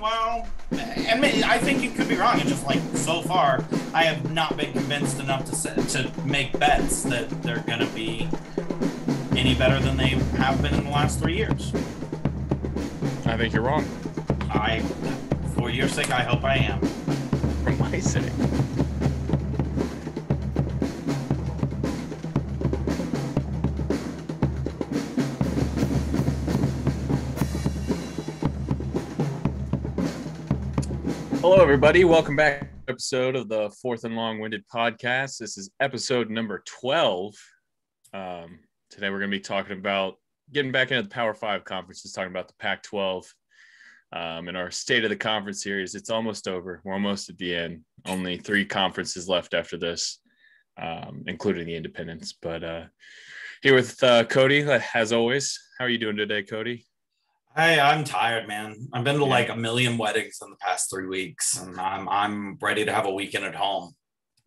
well, I mean, I think you could be wrong. It's just like so far, I have not been convinced enough to say, to make bets that they're going to be any better than they have been in the last three years. I think you're wrong. I, for your sake, I hope I am. For my sake. Hello, everybody. Welcome back to episode of the Fourth and Long Winded podcast. This is episode number 12. Um, today, we're going to be talking about getting back into the Power Five conferences, talking about the Pac 12 um, in our State of the Conference series. It's almost over. We're almost at the end. Only three conferences left after this, um, including the independents. But uh, here with uh, Cody, as always. How are you doing today, Cody? Hey, I'm tired, man. I've been to like a million weddings in the past three weeks, and I'm I'm ready to have a weekend at home.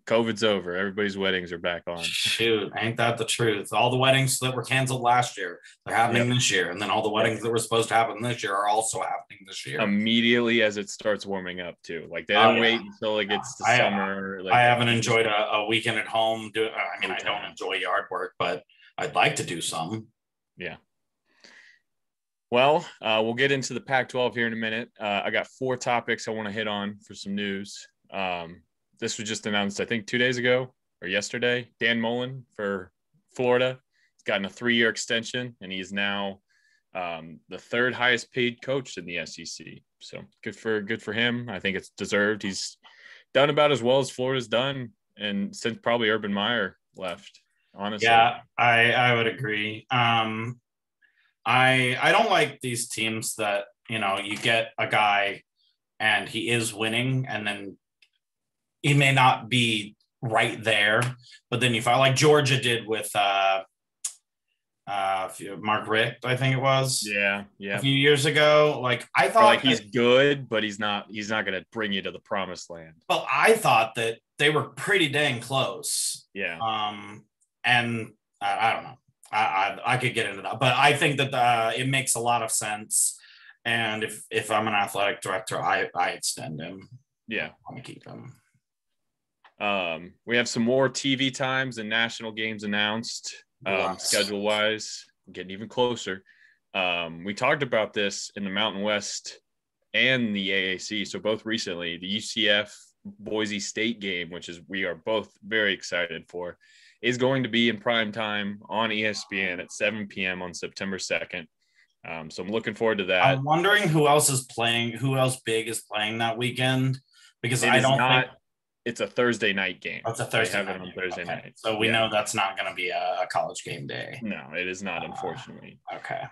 COVID's over. Everybody's weddings are back on. Shoot, ain't that the truth? All the weddings that were canceled last year, they're happening yep. this year, and then all the weddings that were supposed to happen this year are also happening this year. Immediately as it starts warming up, too. Like they oh, don't oh, yeah. wait until it gets to I, summer. Like, I haven't enjoyed a, a, weekend at home. Do I mean I don't enjoy yard work, but I'd like to do some. Yeah. Well, uh, we'll get into the Pac 12 here in a minute. Uh, I got four topics I want to hit on for some news. Um, this was just announced, I think, two days ago or yesterday. Dan Mullen for Florida. He's gotten a three year extension, and he's now um, the third highest paid coach in the SEC. So good for good for him. I think it's deserved. He's done about as well as Florida's done, and since probably Urban Meyer left. Honestly, yeah, I I would agree. Um, I I don't like these teams that you know you get a guy and he is winning and then he may not be right there, but then you find like Georgia did with uh uh Mark Richt, I think it was. Yeah, yeah. A few years ago. Like I thought like he's good, but he's not he's not gonna bring you to the promised land. Well, I thought that they were pretty dang close. Yeah. Um and I, I don't know. I, could get into that, but I think that uh, it makes a lot of sense. And if if I'm an athletic director, I I extend him. Yeah, I want to keep him. Um, we have some more TV times and national games announced. Um, schedule wise, getting even closer. Um, we talked about this in the Mountain West and the AAC. So both recently, the UCF Boise State game, which is we are both very excited for is going to be in prime time on ESPN at 7 p.m. on September 2nd. Um, so I'm looking forward to that. I'm wondering who else is playing, who else big is playing that weekend because it I don't not, think it's a Thursday night game. Oh, it's a Thursday night. on Thursday okay. night. So we yeah. know that's not going to be a, a, college game day. No, it is not, unfortunately. Uh, okay.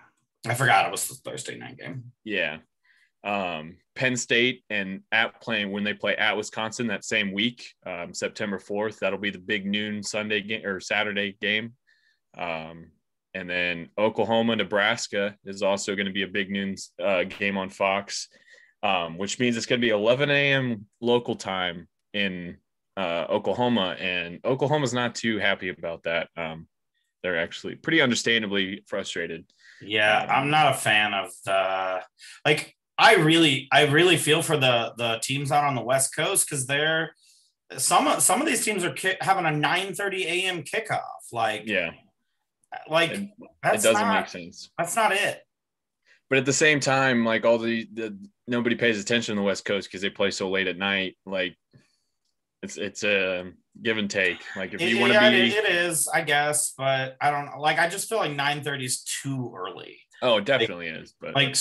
I forgot it was the Thursday night game. Yeah um, Penn State and at playing when they play at Wisconsin that same week, um, September 4th. That'll be the big noon Sunday game or Saturday game. Um, and then Oklahoma, Nebraska is also going to be a big noon uh, game on Fox, um, which means it's going to be 11 a.m. local time in uh, Oklahoma. And Oklahoma's not too happy about that. Um, they're actually pretty understandably frustrated. Yeah, um, I'm not a fan of the like I really, I really feel for the the teams out on the West Coast because they're some some of these teams are ki- having a 9:30 a.m. kickoff. Like, yeah, like it, it doesn't not, make sense. That's not it. But at the same time, like all the, the nobody pays attention on the West Coast because they play so late at night. Like, it's it's a give and take. Like if you want to yeah, be, it is, I guess. But I don't like. I just feel like 9:30 is too early. Oh, it definitely like, is. But like,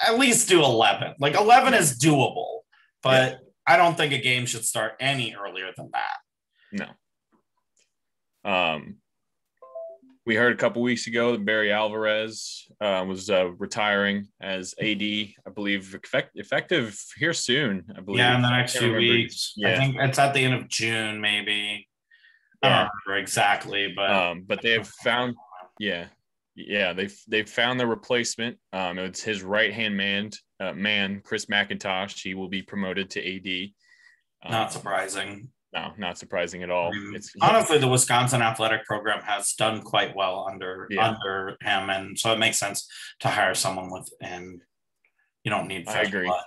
at least do 11. Like 11 is doable, but yeah. I don't think a game should start any earlier than that. No. Um, we heard a couple weeks ago that Barry Alvarez uh, was uh, retiring as AD. I believe effect- effective here soon. I believe. Yeah, in the next few weeks. Yeah. I think it's at the end of June, maybe. Yeah. I don't remember exactly, but um, but they have found. Yeah, yeah, they've they've found the replacement. Um, it's his right hand man, uh, man Chris McIntosh. He will be promoted to AD. Um, not surprising. No, not surprising at all. it's honestly the Wisconsin athletic program has done quite well under yeah. under him, and so it makes sense to hire someone with and You don't need. I agree. Blood.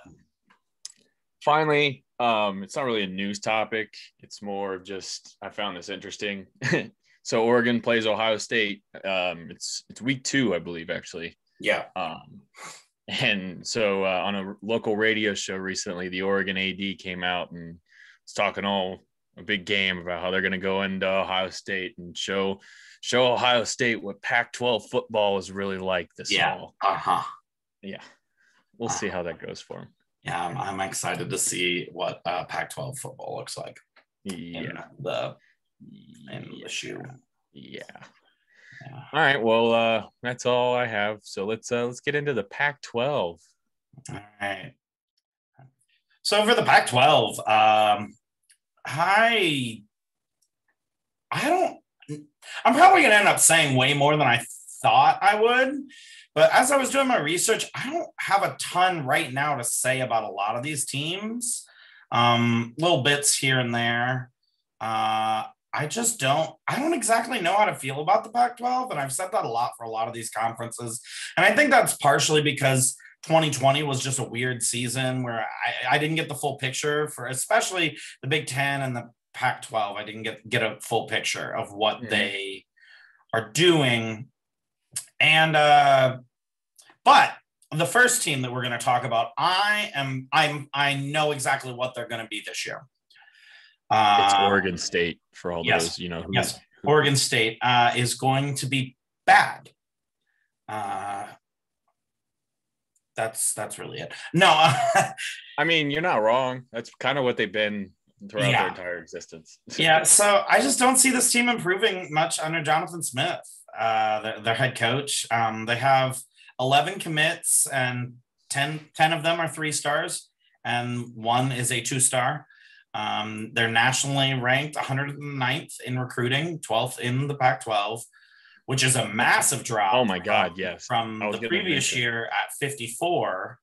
Finally, um, it's not really a news topic. It's more just I found this interesting. so Oregon plays Ohio State. Um, it's it's week two, I believe, actually. Yeah. Um, and so uh, on a local radio show recently, the Oregon AD came out and was talking all a big game about how they're going to go into Ohio State and show show Ohio State what Pac-12 football is really like this yeah. fall. Uh huh. Yeah, we'll uh-huh. see how that goes for them. Yeah, I'm, I'm excited to see what uh, Pac-12 football looks like. Yeah. The the shoe. Yeah. Yeah. All right. Well, uh, that's all I have. So let's uh, let's get into the Pac-12. All right. So for the Pac-12, um, I I don't. I'm probably going to end up saying way more than I thought I would. But as I was doing my research, I don't have a ton right now to say about a lot of these teams. Um, little bits here and there. Uh, I just don't I don't exactly know how to feel about the Pac-12 and I've said that a lot for a lot of these conferences. And I think that's partially because 2020 was just a weird season where I, I didn't get the full picture for especially the Big 10 and the Pac-12 I didn't get get a full picture of what mm-hmm. they are doing. And uh but the first team that we're going to talk about I am I'm I know exactly what they're going to be this year it's uh, Oregon State for all yes, those, you know. Who, yes, who, Oregon State uh, is going to be bad. Uh, that's that's really it. No, I mean you're not wrong. That's kind of what they've been throughout yeah. their entire existence. yeah, so I just don't see this team improving much under Jonathan Smith, uh, their, their head coach. Um, they have 11 commits, and 10, 10 of them are three stars, and one is a two star. Um, they're nationally ranked 109th in recruiting, 12th in the Pac 12, which is a massive drop. Oh my God, yes. From the previous year at 54.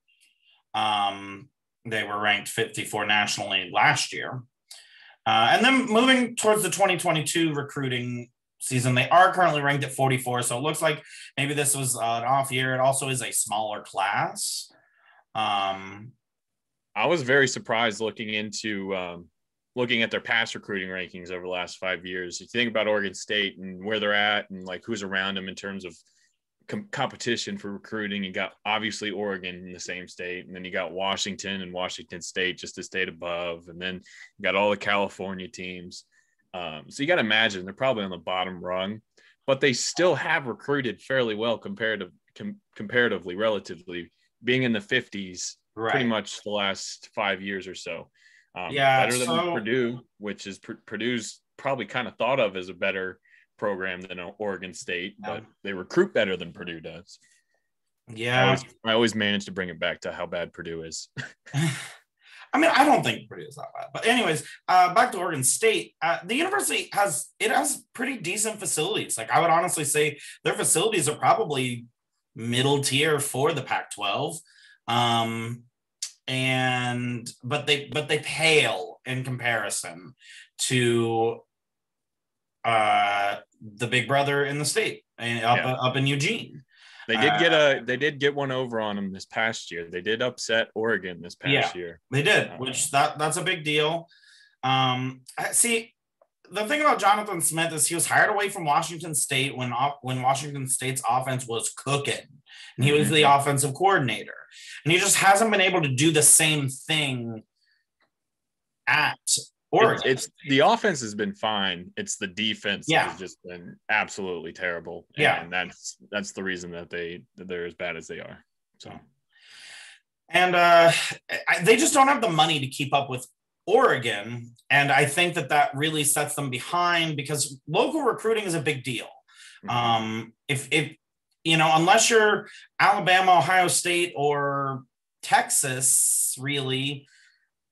Um, they were ranked 54 nationally last year. Uh, and then moving towards the 2022 recruiting season, they are currently ranked at 44. So it looks like maybe this was an off year. It also is a smaller class. Um, I was very surprised looking into um, looking at their past recruiting rankings over the last five years. If you think about Oregon State and where they're at and like who's around them in terms of com- competition for recruiting, you got obviously Oregon in the same state, and then you got Washington and Washington State just a state above, and then you got all the California teams. Um, so you got to imagine they're probably on the bottom rung, but they still have recruited fairly well comparative com- comparatively, relatively, being in the 50s right. pretty much the last five years or so. Um, yeah, better than so, Purdue, which is Purdue's probably kind of thought of as a better program than Oregon State, yeah. but they recruit better than Purdue does. Yeah, I always, I always manage to bring it back to how bad Purdue is. I mean, I don't think Purdue is that bad, but anyways, uh, back to Oregon State. Uh, the university has it has pretty decent facilities. Like I would honestly say, their facilities are probably middle tier for the Pac-12. Um, and but they but they pale in comparison to uh the big brother in the state and up yeah. up in Eugene. They did get a uh, they did get one over on them this past year. They did upset Oregon this past yeah, year. They did, uh, which that that's a big deal. Um see the thing about Jonathan Smith is he was hired away from Washington State when when Washington State's offense was cooking and he was the mm-hmm. offensive coordinator. And he just hasn't been able to do the same thing at Oregon. It's, it's the offense has been fine. It's the defense yeah. has just been absolutely terrible. Yeah. And that's that's the reason that they that they're as bad as they are. So and uh, they just don't have the money to keep up with Oregon. And I think that that really sets them behind because local recruiting is a big deal. Mm-hmm. Um, if, if you know, unless you're Alabama, Ohio State, or Texas, really,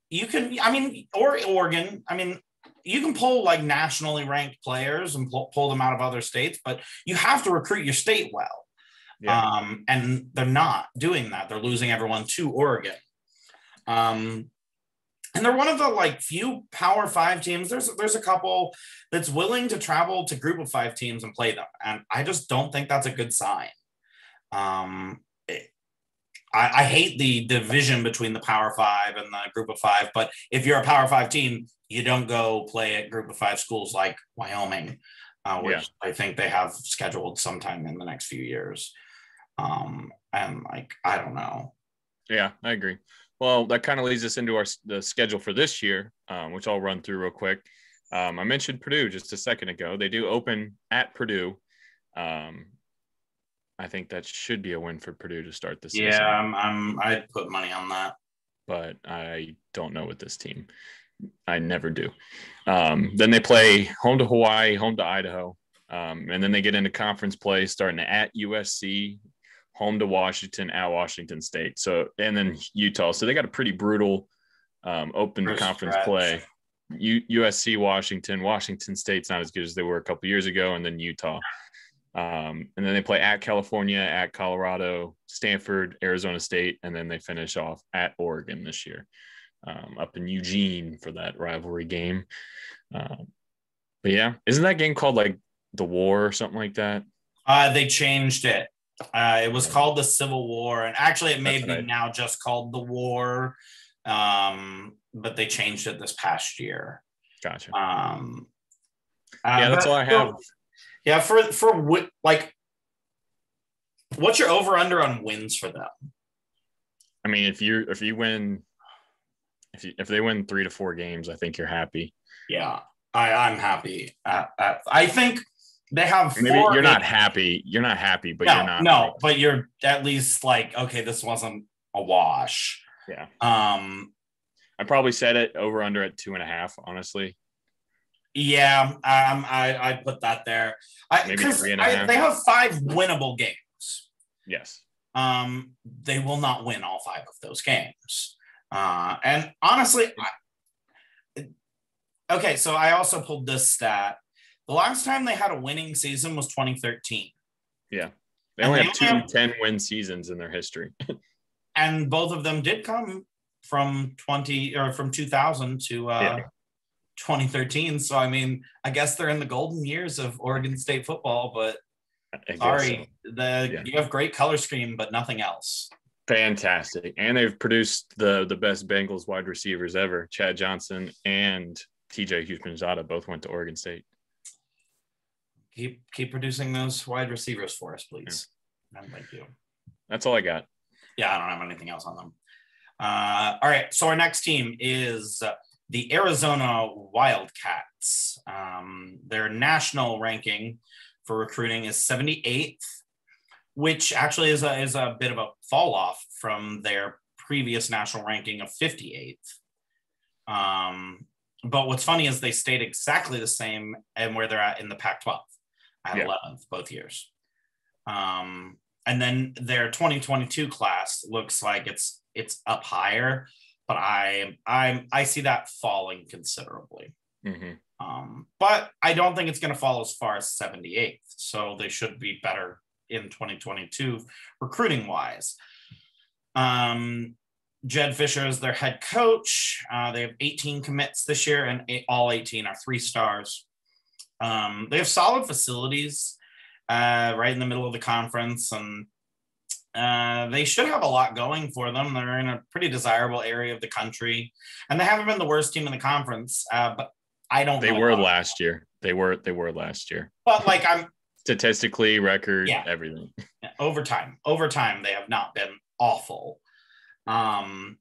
you can, I mean, or Oregon, I mean, you can pull like nationally ranked players and pull, pull them out of other states, but you have to recruit your state well. Yeah. Um, and they're not doing that. They're losing everyone to Oregon. Um, and they're one of the like few power five teams there's there's a couple that's willing to travel to group of five teams and play them and i just don't think that's a good sign um it, I, I hate the division between the Power Five and the Group of Five, but if you're a Power Five team, you don't go play at Group of Five schools like Wyoming, uh, which yeah. I think they have scheduled sometime in the next few years. Um, and like I don't know. Yeah, I agree. Well, that kind of leads us into our the schedule for this year, um, which I'll run through real quick. Um, I mentioned Purdue just a second ago. They do open at Purdue. Um, I think that should be a win for Purdue to start the season. Yeah, I'm, I'm, I'd put money on that. But I don't know with this team. I never do. Um, then they play home to Hawaii, home to Idaho. Um, and then they get into conference play starting at USC, home to Washington, at Washington State. So, and then Utah. So they got a pretty brutal um, open First conference stretch. play. U- USC, Washington, Washington State's not as good as they were a couple years ago, and then Utah. Um, and then they play at California, at Colorado, Stanford, Arizona State, and then they finish off at Oregon this year, um, up in Eugene for that rivalry game. Um, but yeah, isn't that game called like the War or something like that? Uh, they changed it. Uh, it was called the Civil War, and actually, it may That's be right. now just called the War. Um, but they changed it this past year. Gotcha. Um, uh, yeah, that's all I have. Yeah, for for like, what's your over under on wins for them? I mean, if you if you win, if you, if they win three to four games, I think you're happy. Yeah, I I'm happy. At, at, I think they have. Maybe you're not happy. You're not happy, but no, you're not. No, like, but you're at least like, okay, this wasn't a wash. Yeah. Um, I probably said it over under at two and a half. Honestly. Yeah, um, I I put that there. I, Maybe three and a half. I, they have five winnable games. Yes. Um, they will not win all five of those games. Uh, and honestly, I, okay. So I also pulled this stat. The last time they had a winning season was 2013. Yeah, they only have two have, 10 win seasons in their history. and both of them did come from 20 or from 2000 to uh, yeah. 2013. So I mean, I guess they're in the golden years of Oregon State football, but sorry, so. the yeah. you have great color scheme, but nothing else. Fantastic, and they've produced the the best Bengals wide receivers ever. Chad Johnson and T.J. Houshmandzadeh both went to Oregon State. Keep keep producing those wide receivers for us, please. Yeah. thank you. That's all I got. Yeah, I don't have anything else on them. Uh, all right, so our next team is the Arizona Wildcats. Um, their national ranking for recruiting is 78th, which actually is a, is a bit of a fall off from their previous national ranking of 58th. Um, but what's funny is they stayed exactly the same and where they're at in the Pac 12 at yeah. 11th both years. Um, and then their 2022 class looks like it's it's up higher but I I'm I see that falling considerably. Mm-hmm. Um, but I don't think it's going to fall as far as 78th. So they should be better in 2022 recruiting wise. Um, Jedd Fischer is their head coach. Uh, they have 18 commits this year, and eight, all 18 are three stars. Um, they have solid facilities uh, right in the middle of the conference, and uh, they should have a lot going for them. They're in a pretty desirable area of the country, and they haven't been the worst team in the conference. Uh, but I don't. They were last year. They were. They were last year. But like I'm statistically, record, yeah. everything. Over time, over time, they have not been awful. Um,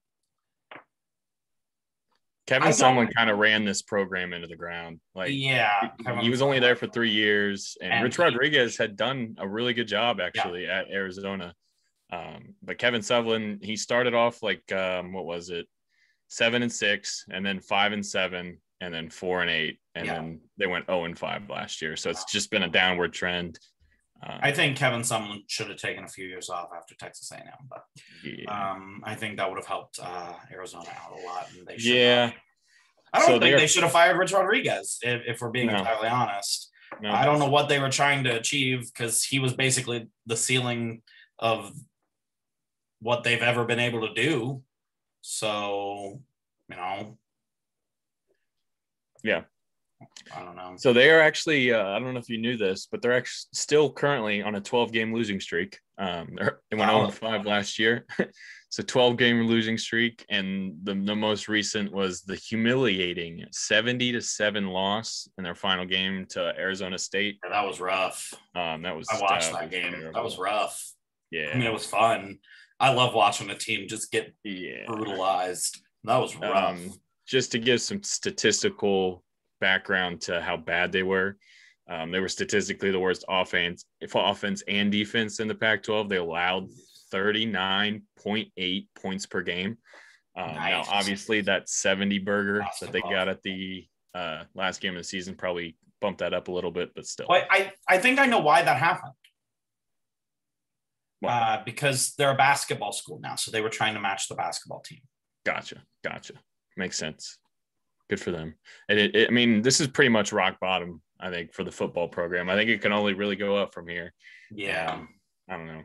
Kevin Sumlin kind of ran this program into the ground. Like, yeah, he, he was only there for three years, and, and Rich Rodriguez had done a really good job actually yeah. at Arizona. Um, but Kevin Sumlin, he started off like um, what was it, seven and six, and then five and seven, and then four and eight, and yeah. then they went zero oh and five last year. So it's just been a downward trend. Um, I think Kevin Sumlin should have taken a few years off after Texas A&M, but yeah. um, I think that would have helped uh, Arizona out a lot. And they yeah. Have. I don't so think they should have fired Rich Rodriguez, if, if we're being no. entirely honest. No. I don't know what they were trying to achieve because he was basically the ceiling of what they've ever been able to do. So, you know. Yeah. I don't know. So they are actually, uh, I don't know if you knew this, but they're actually still currently on a 12 game losing streak. Um, they went Wow. on 5 last year. it's a 12 game losing streak. And the, the most recent was the humiliating 70 to 7 loss in their final game to Arizona State. Yeah, that was rough. Um, that was, I watched that that was game. That was rough. Yeah. I mean, it was fun. I love watching a team just get yeah. brutalized. That was rough. Um, just to give some statistical background to how bad they were, um, they were statistically the worst offense, offense and defense in the Pac-12. They allowed 39.8 points per game. Um, Now, obviously, that 70 burger that they got at the uh, last game of the season probably bumped that up a little bit, but still. I, I think I know why that happened. Uh, because they're a basketball school now, so they were trying to match the basketball team. Gotcha. Gotcha. Makes sense. Good for them. And it, it, I mean, this is pretty much rock bottom, I think, for the football program. I think it can only really go up from here. Yeah. Um, I don't know.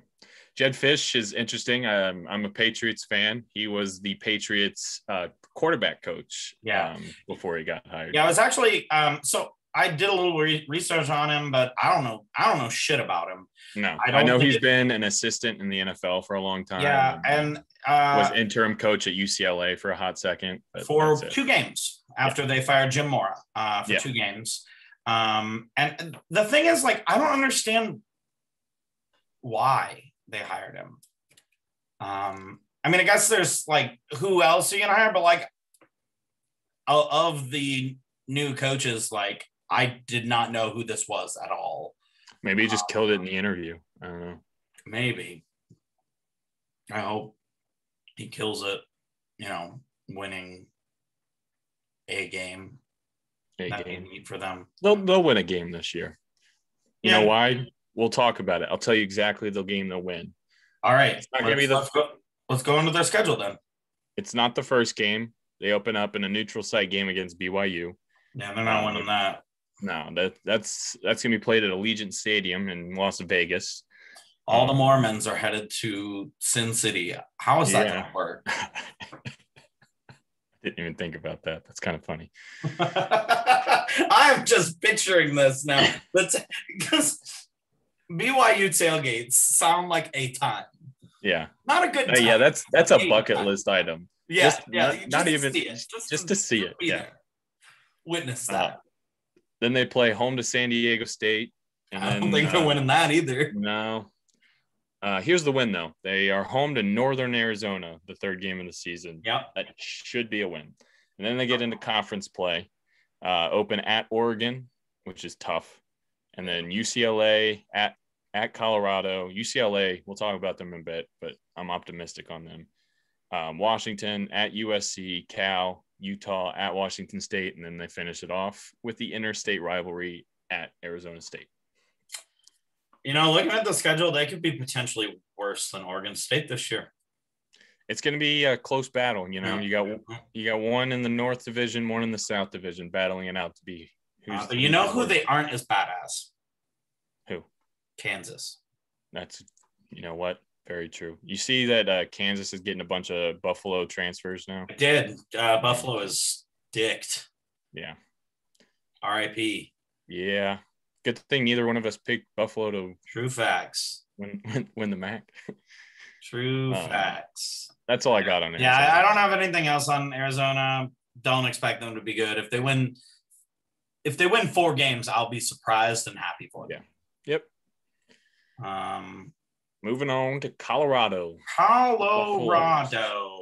Jedd Fisch is interesting. Um, I'm a Patriots fan. He was the Patriots uh, quarterback coach Yeah. um, before he got hired. Yeah, I was actually um so I did a little re- research on him, but I don't know I don't know shit about him. No, I I, know he's it- been an assistant in the NFL for a long time. yeah, and was uh interim coach at UCLA for a hot second. for two games after they fired Jim Mora uh for Yeah. two games. Um and the thing is like I don't understand why they hired him. Um I mean I guess there's like who else you can hire, but like of the new coaches, like I did not know who this was at all. Maybe he just killed it in the interview. I don't know. Maybe. I hope he kills it, you know, winning a game. A That'd be game. for them. They'll they'll win a game this year. You Yeah. know why? We'll talk about it. I'll tell you exactly the game they'll win. All right. not gonna Let's, be the- let's go, let's go into their schedule then. It's not the first game. They open up in a neutral site game against BYU. Yeah, they're not Um, winning that. No, that that's that's gonna be played at Allegiant Stadium in Las Vegas. All um, the Mormons are headed to Sin City. How is that Yeah. to work? Didn't even think about that. That's kind of funny. I'm just picturing this now. Because BYU tailgates sound like a time. Yeah, Not a good Uh, time. yeah. That's that's a bucket uh, list item. Yeah, Just yeah. not- just not to even- see it, just to see it, yeah. there. Witness Uh, that. Then they play home to San Diego State. And I don't then, think they're uh, winning that either. No. Uh, here's the win though. They are home to Northern Arizona, the third game of the season. Yep. That should be a win. And then they get into conference play. Uh, open at Oregon, which is tough, and then UCLA at at Colorado. UCLA, we'll talk about them in a bit, but I'm optimistic on them. Um, Washington at USC, Cal, Utah at Washington State, and then they finish it off with the interstate rivalry at Arizona State. You know, looking at the schedule, they could be potentially worse than Oregon State this year. It's going to be a close battle. You know, you got you got one in the North Division, one in the South Division, battling it out to be. Uh, but you know who they aren't as badass? Who? Kansas. That's you know what very true. You see that uh, Kansas is getting a bunch of Buffalo transfers now. I did. Uh, Buffalo is dicked. Yeah, R.I.P. yeah. Good thing neither one of us picked Buffalo to True facts. win win, win the MAC. True Uh, facts. That's all I got on it. Yeah, I, I don't have anything else on Arizona. Don't expect them to be good. If they win, if they win four games, I'll be surprised and happy for them. Yeah. Yep. Um, Moving on to Colorado. Colorado.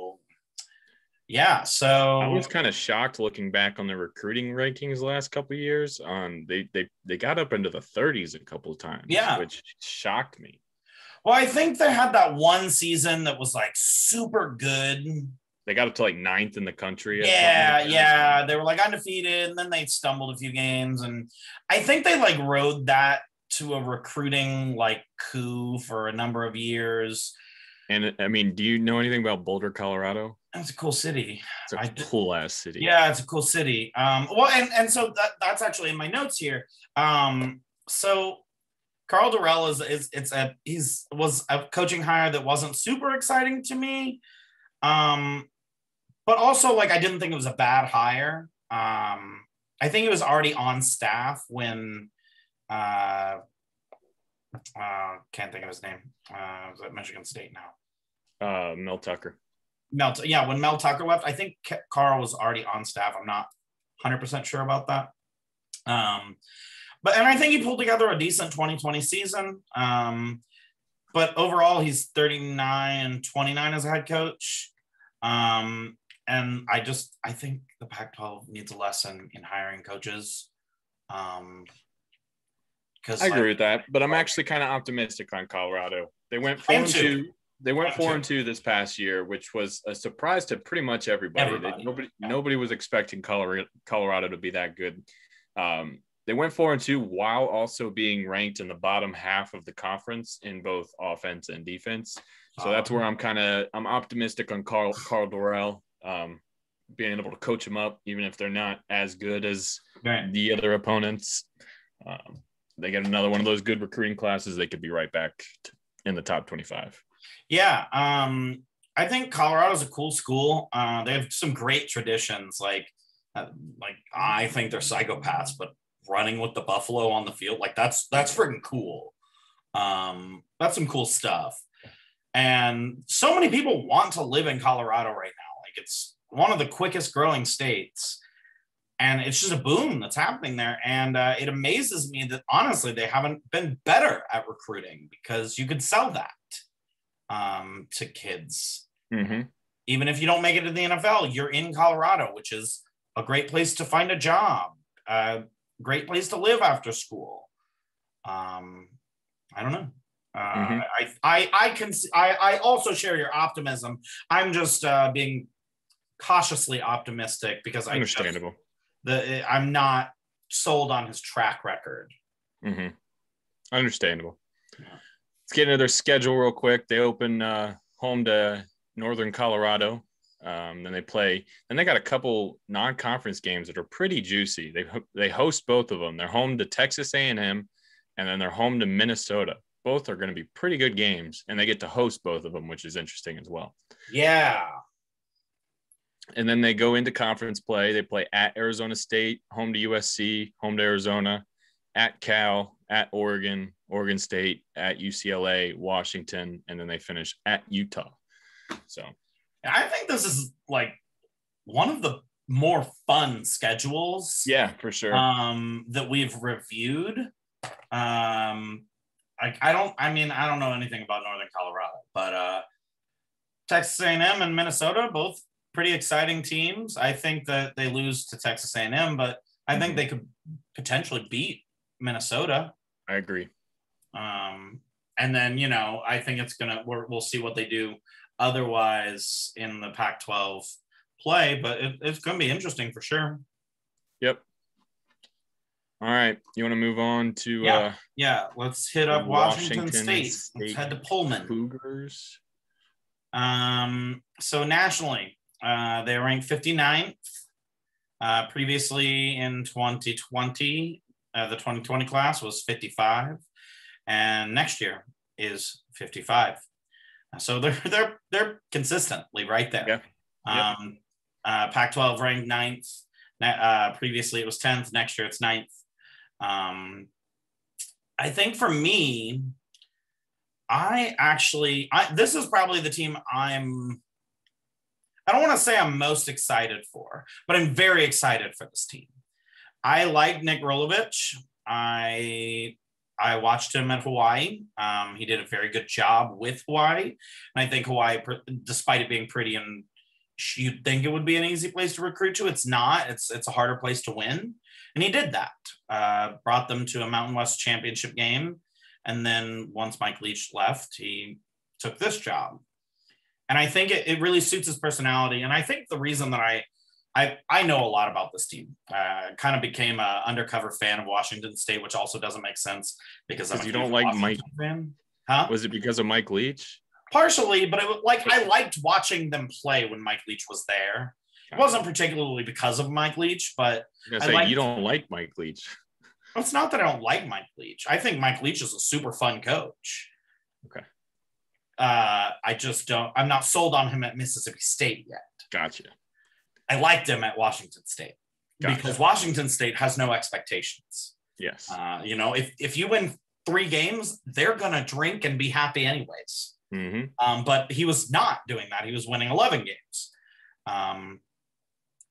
Yeah. So I was kind of shocked looking back on the recruiting rankings the last couple of years. Um, they they they got up into the 30s a couple of times. Yeah. which shocked me. well, I think they had that one season that was like super good. They got up to like ninth in the country. Yeah, like yeah. They were like undefeated, and then they stumbled a few games, and I think they like rode that to a recruiting like coup for a number of years. And I mean, do you know anything about Boulder, Colorado? It's a cool city. It's a I cool ass city. Yeah, it's a cool city. Um, well, and and so that that's actually in my notes here. Um, so Karl Dorrell is is it's a he's was a coaching hire that wasn't super exciting to me. Um, but also like I didn't think it was a bad hire. Um, I think he was already on staff when uh, uh, can't think of his name. Uh, was at Michigan State now. Uh, Mel Tucker. Mel, yeah, when Mel Tucker left, I think Karl was already on staff. I'm not 100% sure about that. Um, but and I think he pulled together a decent 2020 season. Um, but overall, he's 39 and 29 as a head coach. Um, and I just I think the Pac-12 needs a lesson in hiring coaches. Um, because I like, agree with that, but I'm actually kind of optimistic on Colorado. They went four and two. They went four and two this past year, which was a surprise to pretty much everybody. everybody. They, nobody yeah. nobody was expecting Colorado Colorado to be that good. Um, they went four and two while also being ranked in the bottom half of the conference in both offense and defense. So that's where I'm kind of I'm optimistic on Carl Karl Dorrell um, being able to coach them up, even if they're not as good as right. the other opponents. Um, they get another one of those good recruiting classes, they could be right back in the top 25. Yeah. Um, I think Colorado's a cool school. Uh, they have some great traditions. Like, uh, like I think they're psychopaths, but running with the buffalo on the field, like that's that's freaking cool. Um, that's some cool stuff. And so many people want to live in Colorado right now. Like it's one of the quickest growing states and it's just a boom that's happening there. And uh, it amazes me that honestly they haven't been better at recruiting because you could sell that um, to kids. Mm-hmm. Even if you don't make it to the NFL, you're in Colorado, which is a great place to find a job, a great place to live after school. Um, I don't know. Uh, mm-hmm. I, I, I can, I, I also share your optimism. I'm just uh, being cautiously optimistic because I understandable. Just, the I'm not sold on his track record. Mm-hmm. Understandable. Yeah. Let's get into their schedule real quick. They open uh, home to Northern Colorado. Um, then they play. Then they got a couple non-conference games that are pretty juicy. They they host both of them. They're home to Texas A&M, and then they're home to Minnesota. Both are going to be pretty good games, and they get to host both of them, which is interesting as well. Yeah, and then they go into conference play. They play at Arizona State, home to USC, home to Arizona, at Cal, at Oregon, Oregon State, at UCLA, Washington, and then they finish at Utah. So I think this is like one of the more fun schedules. Yeah, for sure. Um, that we've reviewed. Um, I, I don't. I mean, I don't know anything about Northern Colorado, but uh, Texas A&M and Minnesota both pretty exciting teams. I think that they lose to Texas A&M, but I think mm-hmm. they could potentially beat Minnesota. I agree. Um, and then you know, I think it's gonna. we will see what they do otherwise in the Pac-12 play, but it, it's gonna be interesting for sure. Yep. All right, you want to move on to yeah, uh, yeah. Let's hit up Washington, Washington State. State. Let's head to Pullman. Cougars. Um, so nationally, uh, they ranked 59th. Uh, previously in 2020, uh, the 2020 class was 55, and next year is 55. So they're they're they're consistently right there. Yeah. Um, uh, Pac-12 ranked ninth. Uh, previously, it was 10th. Next year, it's ninth. Um, I think for me, I actually, I, this is probably the team I'm I don't want to say I'm most excited for, but I'm very excited for this team. I like Nick Rolovich. I I watched him at Hawaii. Um, he did a very good job with Hawaii, and I think Hawaii, despite it being pretty and you'd think it would be an easy place to recruit to, it's not. It's it's a harder place to win, and he did that. Uh, brought them to a Mountain West championship game, and then once Mike Leach left, he took this job and I think it, it really suits his personality. And I think the reason that I I, I know a lot about this team. Uh, kind of became an undercover fan of Washington State, which also doesn't make sense because you don't like Washington Mike. Fan. Huh? Was it because of Mike Leach? Partially, but it was like I liked watching them play when Mike Leach was there. It wasn't particularly because of Mike Leach, but I say liked, you don't like Mike Leach. It's not that I don't like Mike Leach. I think Mike Leach is a super fun coach. Okay. Uh, I just don't. I'm not sold on him at Mississippi State yet. Gotcha. I liked him at Washington State. Gotcha. because Washington State has no expectations. Yes. Uh, you know, if if you win three games, they're gonna drink and be happy anyways. hmm Um, but he was not doing that. He was winning 11 games. Um,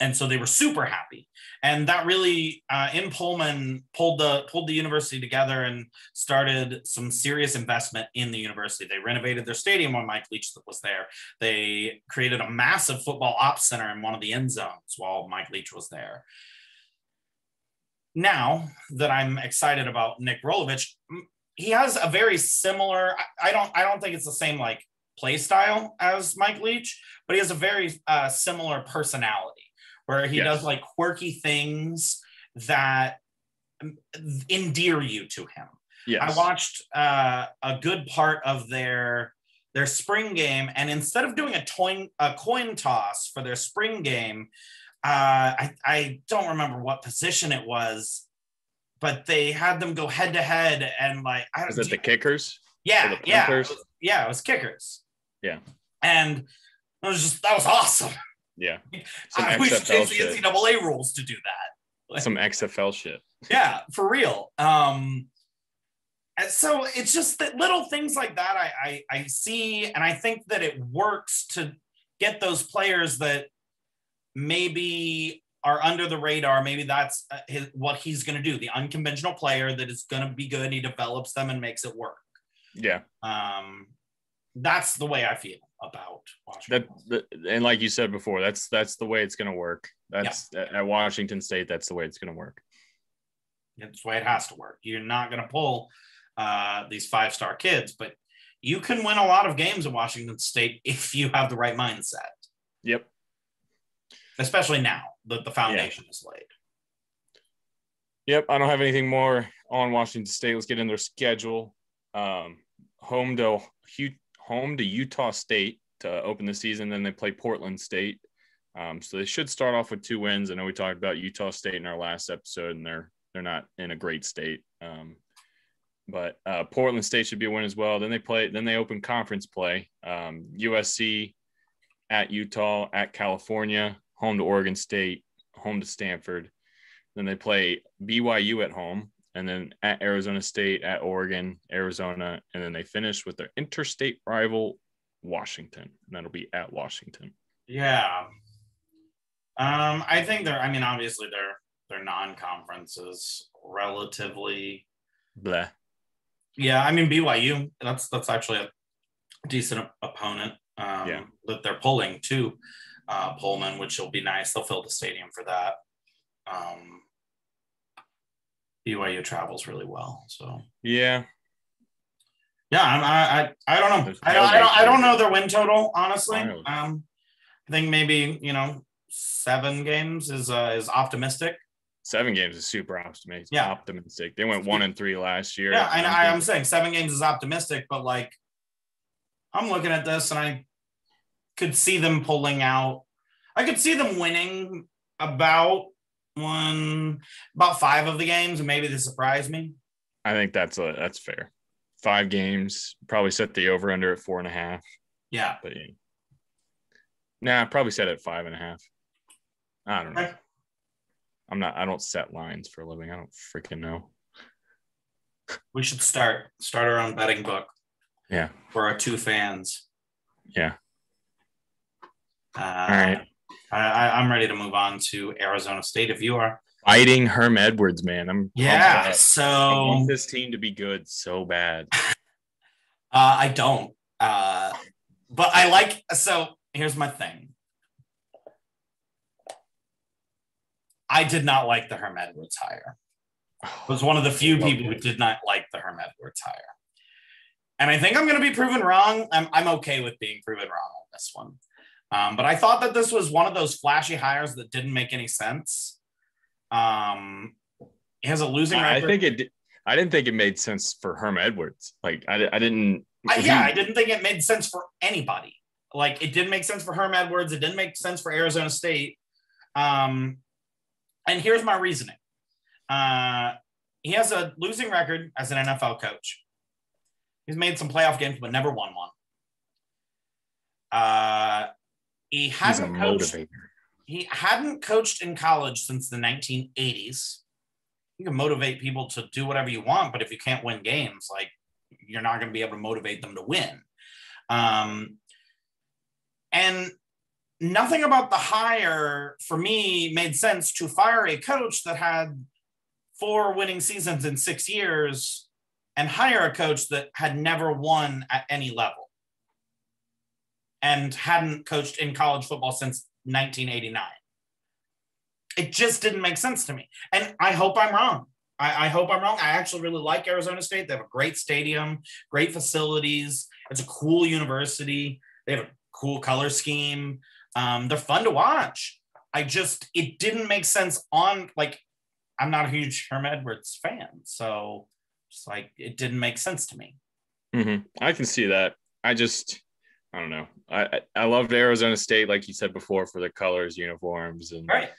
and so they were super happy. And that really uh, in Pullman pulled the pulled the university together and started some serious investment in the university. They renovated their stadium when Mike Leach was there. They created a massive football ops center in one of the end zones while Mike Leach was there. Now that I'm excited about Nick Rolovich, he has a very similar. I, don't. I don't think it's the same like play style as Mike Leach, but he has a very uh, similar personality where he Yes. does like quirky things that endear you to him. Yes. I watched uh, a good part of their their spring game, and instead of doing a coin a coin toss for their spring game, uh, I I don't remember what position it was, but they had them go head to head, and like I Is don't it the kickers? yeah the yeah it was- yeah it was kickers Yeah. and it was just that was awesome. Yeah. Some I wish the. NCAA rules to do that. Some XFL shit. yeah for real um and so it's just that little things like that I, I i see and i think that it works to get those players that maybe are under the radar maybe that's uh, his, what he's going to do the unconventional player that is going to be good he develops them and makes it work Yeah. um that's the way i feel about That, Washington. that and like you said before, that's that's the way it's gonna work. That's at at Washington State, that's the way it's gonna work. That's the way it has to work. You're not going to pull uh, these five star kids, but you can win a lot of games at Washington State if you have the right mindset, Yep. especially now that the foundation is laid. Yep. I don't have anything more on Washington State. Let's get in their schedule. Um, home to home to Utah State to open the season. Then they play Portland State. Um, so they should start off with two wins. I know we talked about Utah State in our last episode, and they're they're not in a great state. Um, but uh, Portland State should be a win as well. Then they play. Then they open conference play. Um, USC at Utah, at California, home to Oregon State, home to Stanford. Then they play BYU at home, and then at Arizona State, at Oregon, Arizona, and then they finish with their interstate rival Washington, and that'll be at Washington. Yeah. Um, I think they're, I mean, obviously they're, they're non-conferences relatively. Blah. Yeah. I mean, BYU, that's, that's actually a decent opponent um, Yeah. that they're pulling to uh, Pullman, which will be nice. They'll fill the stadium for that. Um, BYU travels really well. So Yeah, yeah, I'm, I, I, I don't know. I don't, I don't, I don't know their win total, honestly. Um, I think maybe, you know, seven games is, uh, is optimistic. seven games is super optimistic. Yeah. optimistic. They went one and three last year. Yeah, and I, I'm saying seven games is optimistic, but like, I'm looking at this and I could see them pulling out. I could see them winning about one, about five of the games, and maybe they surprised me. I think that's a that's fair. Five games, probably set the over under at four and a half. Yeah, But yeah. Nah, probably set at five and a half. I don't know. Okay. I'm not. I don't set lines for a living. I don't freaking know. we should start start our own betting book Yeah. for our two fans. Yeah. Uh, All right. I, I, I'm ready to move on to Arizona State if you are. Fighting Herm Edwards, man. I'm Yeah. up. I So want this team to be good so bad. Uh, I don't. Uh, but I like. So here's my thing. I did not like the Herm Edwards hire. I was one of the few people who did not like the Herm Edwards hire. And I think I'm going to be proven wrong. I'm, I'm okay with being proven wrong on this one. Um, but I thought that this was one of those flashy hires that didn't make any sense. Um, he has a losing record. I think it. I didn't think it made sense for Herm Edwards. Like I, I didn't. I, yeah, I didn't think it made sense for anybody. Like it didn't make sense for Herm Edwards. It didn't make sense for Arizona State. Um, and here's my reasoning. Uh, he has a losing record as an NFL coach. He's made some playoff games, but never won one. Uh, he hasn't coached. motivator. he hadn't coached in college since the 1980s. You can motivate people to do whatever you want, but if you can't win games, like you're not going to be able to motivate them to win. Um, and nothing about the hire for me made sense to fire a coach that had four winning seasons in six years and hire a coach that had never won at any level and hadn't coached in college football since 1989. It just didn't make sense to me. And I hope I'm wrong. I, I, hope I'm wrong. I actually really like Arizona State. They have a great stadium, great facilities. It's a cool university. They have a cool color scheme. Um, they're fun to watch. I just, it didn't make sense on, like, I'm not a huge Herm Edwards fan. So it's like, it didn't make sense to me. Mm-hmm. I can see that. I just, I don't know. I I loved Arizona State, like you said before, for the colors, uniforms, and right.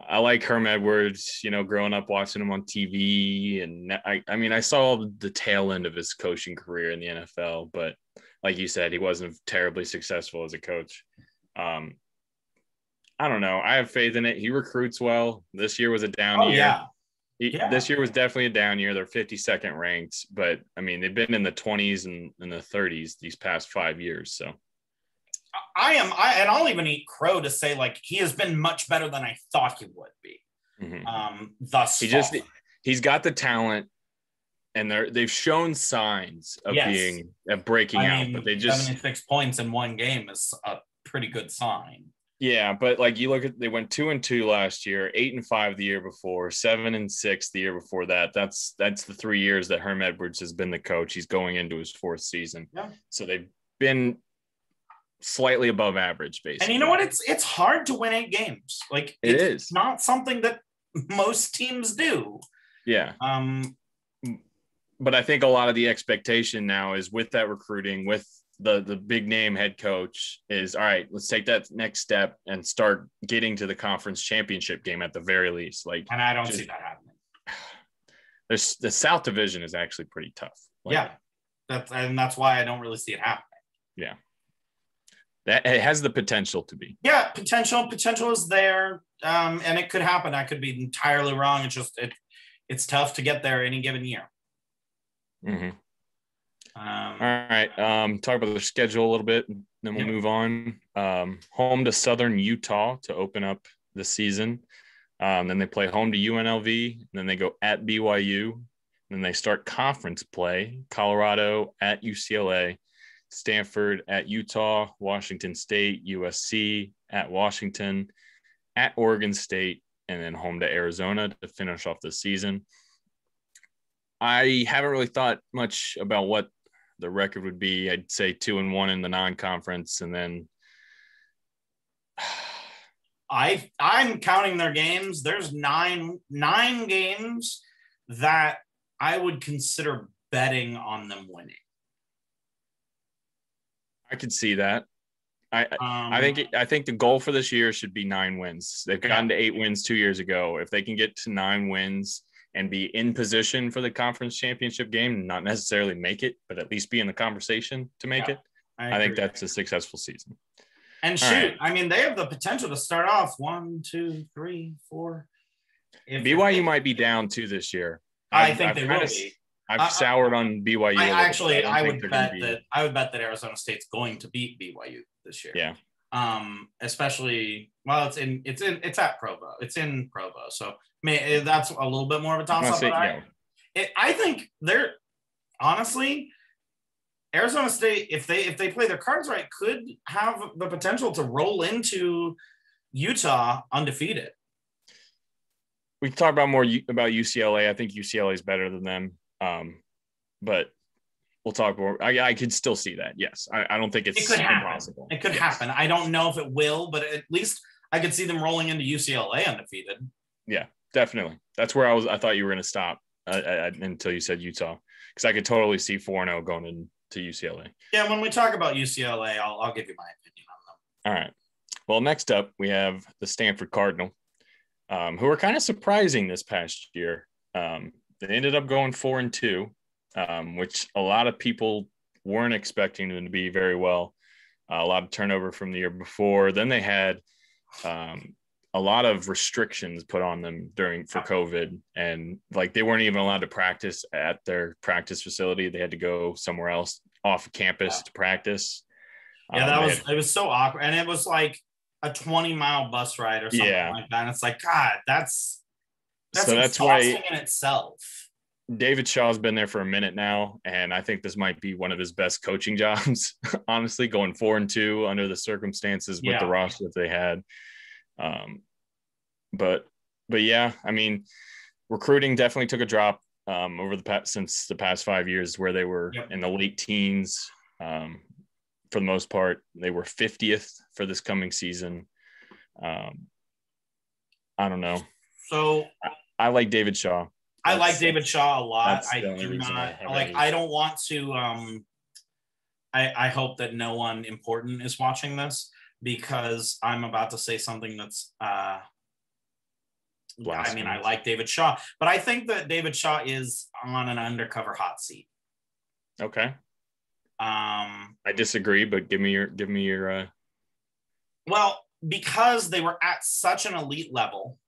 I like Herm Edwards. You know, growing up watching him on TV, and I I mean I saw the tail end of his coaching career in the NFL, but like you said, he wasn't terribly successful as a coach. Um, I don't know. I have faith in it. He recruits well. This year was a down oh, year. Yeah. Yeah. This year was definitely a down year. They're 52nd ranked, but I mean, they've been in the 20s and in the 30s these past five years. So I am, I, and I'll even eat crow to say like he has been much better than I thought he would be. Mm-hmm. Um, thus, he just he's got the talent, and they're they've shown signs of yes. being of breaking I out, mean, but they just 76 points in one game is a pretty good sign. Yeah, but like you look at they went two and two last year, eight and five the year before, seven and six the year before that. That's that's the three years that Herm Edwards has been the coach. He's going into his fourth season. Yeah. So they've been slightly above average, basically. And you know what? It's it's hard to win eight games. Like it is not something that most teams do. Yeah. Um but I think a lot of the expectation now is with that recruiting, with the the big name head coach is all right let's take that next step and start getting to the conference championship game at the very least. Like and i don't just, see that happening. There's the south division is actually pretty tough. Like, yeah. That's and that's why i don't really see it happening. Yeah. That it has the potential to be. Yeah potential potential is there um and it could happen. I could be entirely wrong. It's just it it's tough to get there any given year. Mm-hmm. Um, All right. Um, talk about the schedule a little bit, and then we'll yeah. move on. Um, home to Southern Utah to open up the season. Um, then they play home to UNLV. then they go at BYU. Then they start conference play Colorado at UCLA, Stanford at Utah, Washington State, USC at Washington, at Oregon State, and then home to Arizona to finish off the season. I haven't really thought much about what the record would be I'd say two and one in the non-conference, and then I I'm counting their games. There's nine nine games that I would consider betting on them winning. I could see that. I um, I think I think the goal for this year should be nine wins. They've gotten to eight wins two years ago. If they can get to nine wins, and be in position for the conference championship game, not necessarily make it, but at least be in the conversation to make yeah, it. I, I, think that's a successful season. And shoot, right. I mean, they have the potential to start off one, two, three, four. If BYU might be down two this year. I I've, think I've they will be. I've uh, soured on BYU. I actually, I, I would bet that I would bet that Arizona State's going to beat BYU this year. Yeah. Um, especially well, it's in it's in it's at Provo. It's in Provo, so may, that's a little bit more of a toss up. Yeah. I, I think they're honestly Arizona State, if they if they play their cards right, could have the potential to roll into Utah undefeated. We can talk about more about UCLA. I think UCLA is better than them, um, but we'll talk more. I, I could still see that. Yes, I, I don't think it's it could impossible. Happen. It could yes. happen. I don't know if it will, but at least I could see them rolling into UCLA undefeated. Yeah, definitely. That's where I was. I thought you were going to stop uh, uh, until you said Utah, because I could totally see four zero oh going into UCLA. Yeah, when we talk about UCLA, I'll I'll give you my opinion on them. All right. Well, next up we have the Stanford Cardinal, um, who are kind of surprising this past year. Um, they ended up going four and two, um, which a lot of people weren't expecting them to be very well. Uh, a lot of turnover from the year before. Then they had um, a lot of restrictions put on them during for COVID, and like they weren't even allowed to practice at their practice facility. They had to go somewhere else off campus Yeah. to practice. Yeah, Um, that was had- it was so awkward, and it was like a twenty mile bus ride or something Yeah. like that. And it's like, God, that's that's so that's why in itself. David Shaw's been there for a minute now, and I think this might be one of his best coaching jobs. honestly, going four and two under the circumstances with the roster that they had. Um, but but yeah, I mean, recruiting definitely took a drop um, over the past since the past five years, where they were Yep. in the late teens. Um, for the most part, they were 50th for this coming season. Um, I don't know. So I like David Shaw. I like David Shaw a lot. I do reason I not like. I don't want to. Um, I I hope that no one important is watching this because I'm about to say something that's. Uh, I mean, I like David Shaw, but I think that David Shaw is on an undercover hot seat. Okay. Um, I disagree, but give me your give me your uh Well, because they were at such an elite level,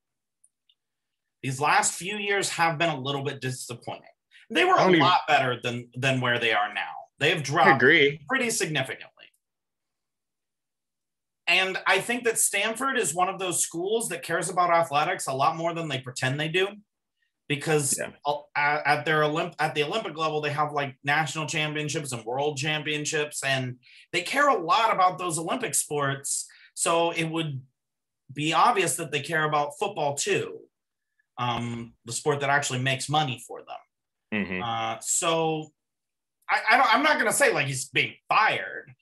these last few years have been a little bit disappointing. They were a even- lot better than than where they are now. They've dropped I dropped agree. pretty significantly. And I think that Stanford is one of those schools that cares about athletics a lot more than they pretend they do. Because Yeah. at, at their Olymp- at the Olympic level, they have like national championships and world championships, and they care a lot about those Olympic sports. So it would be obvious that they care about football too, um, the sport that actually makes money for them. hmm Uh, so I, I don't, I'm not going to say like he's being fired,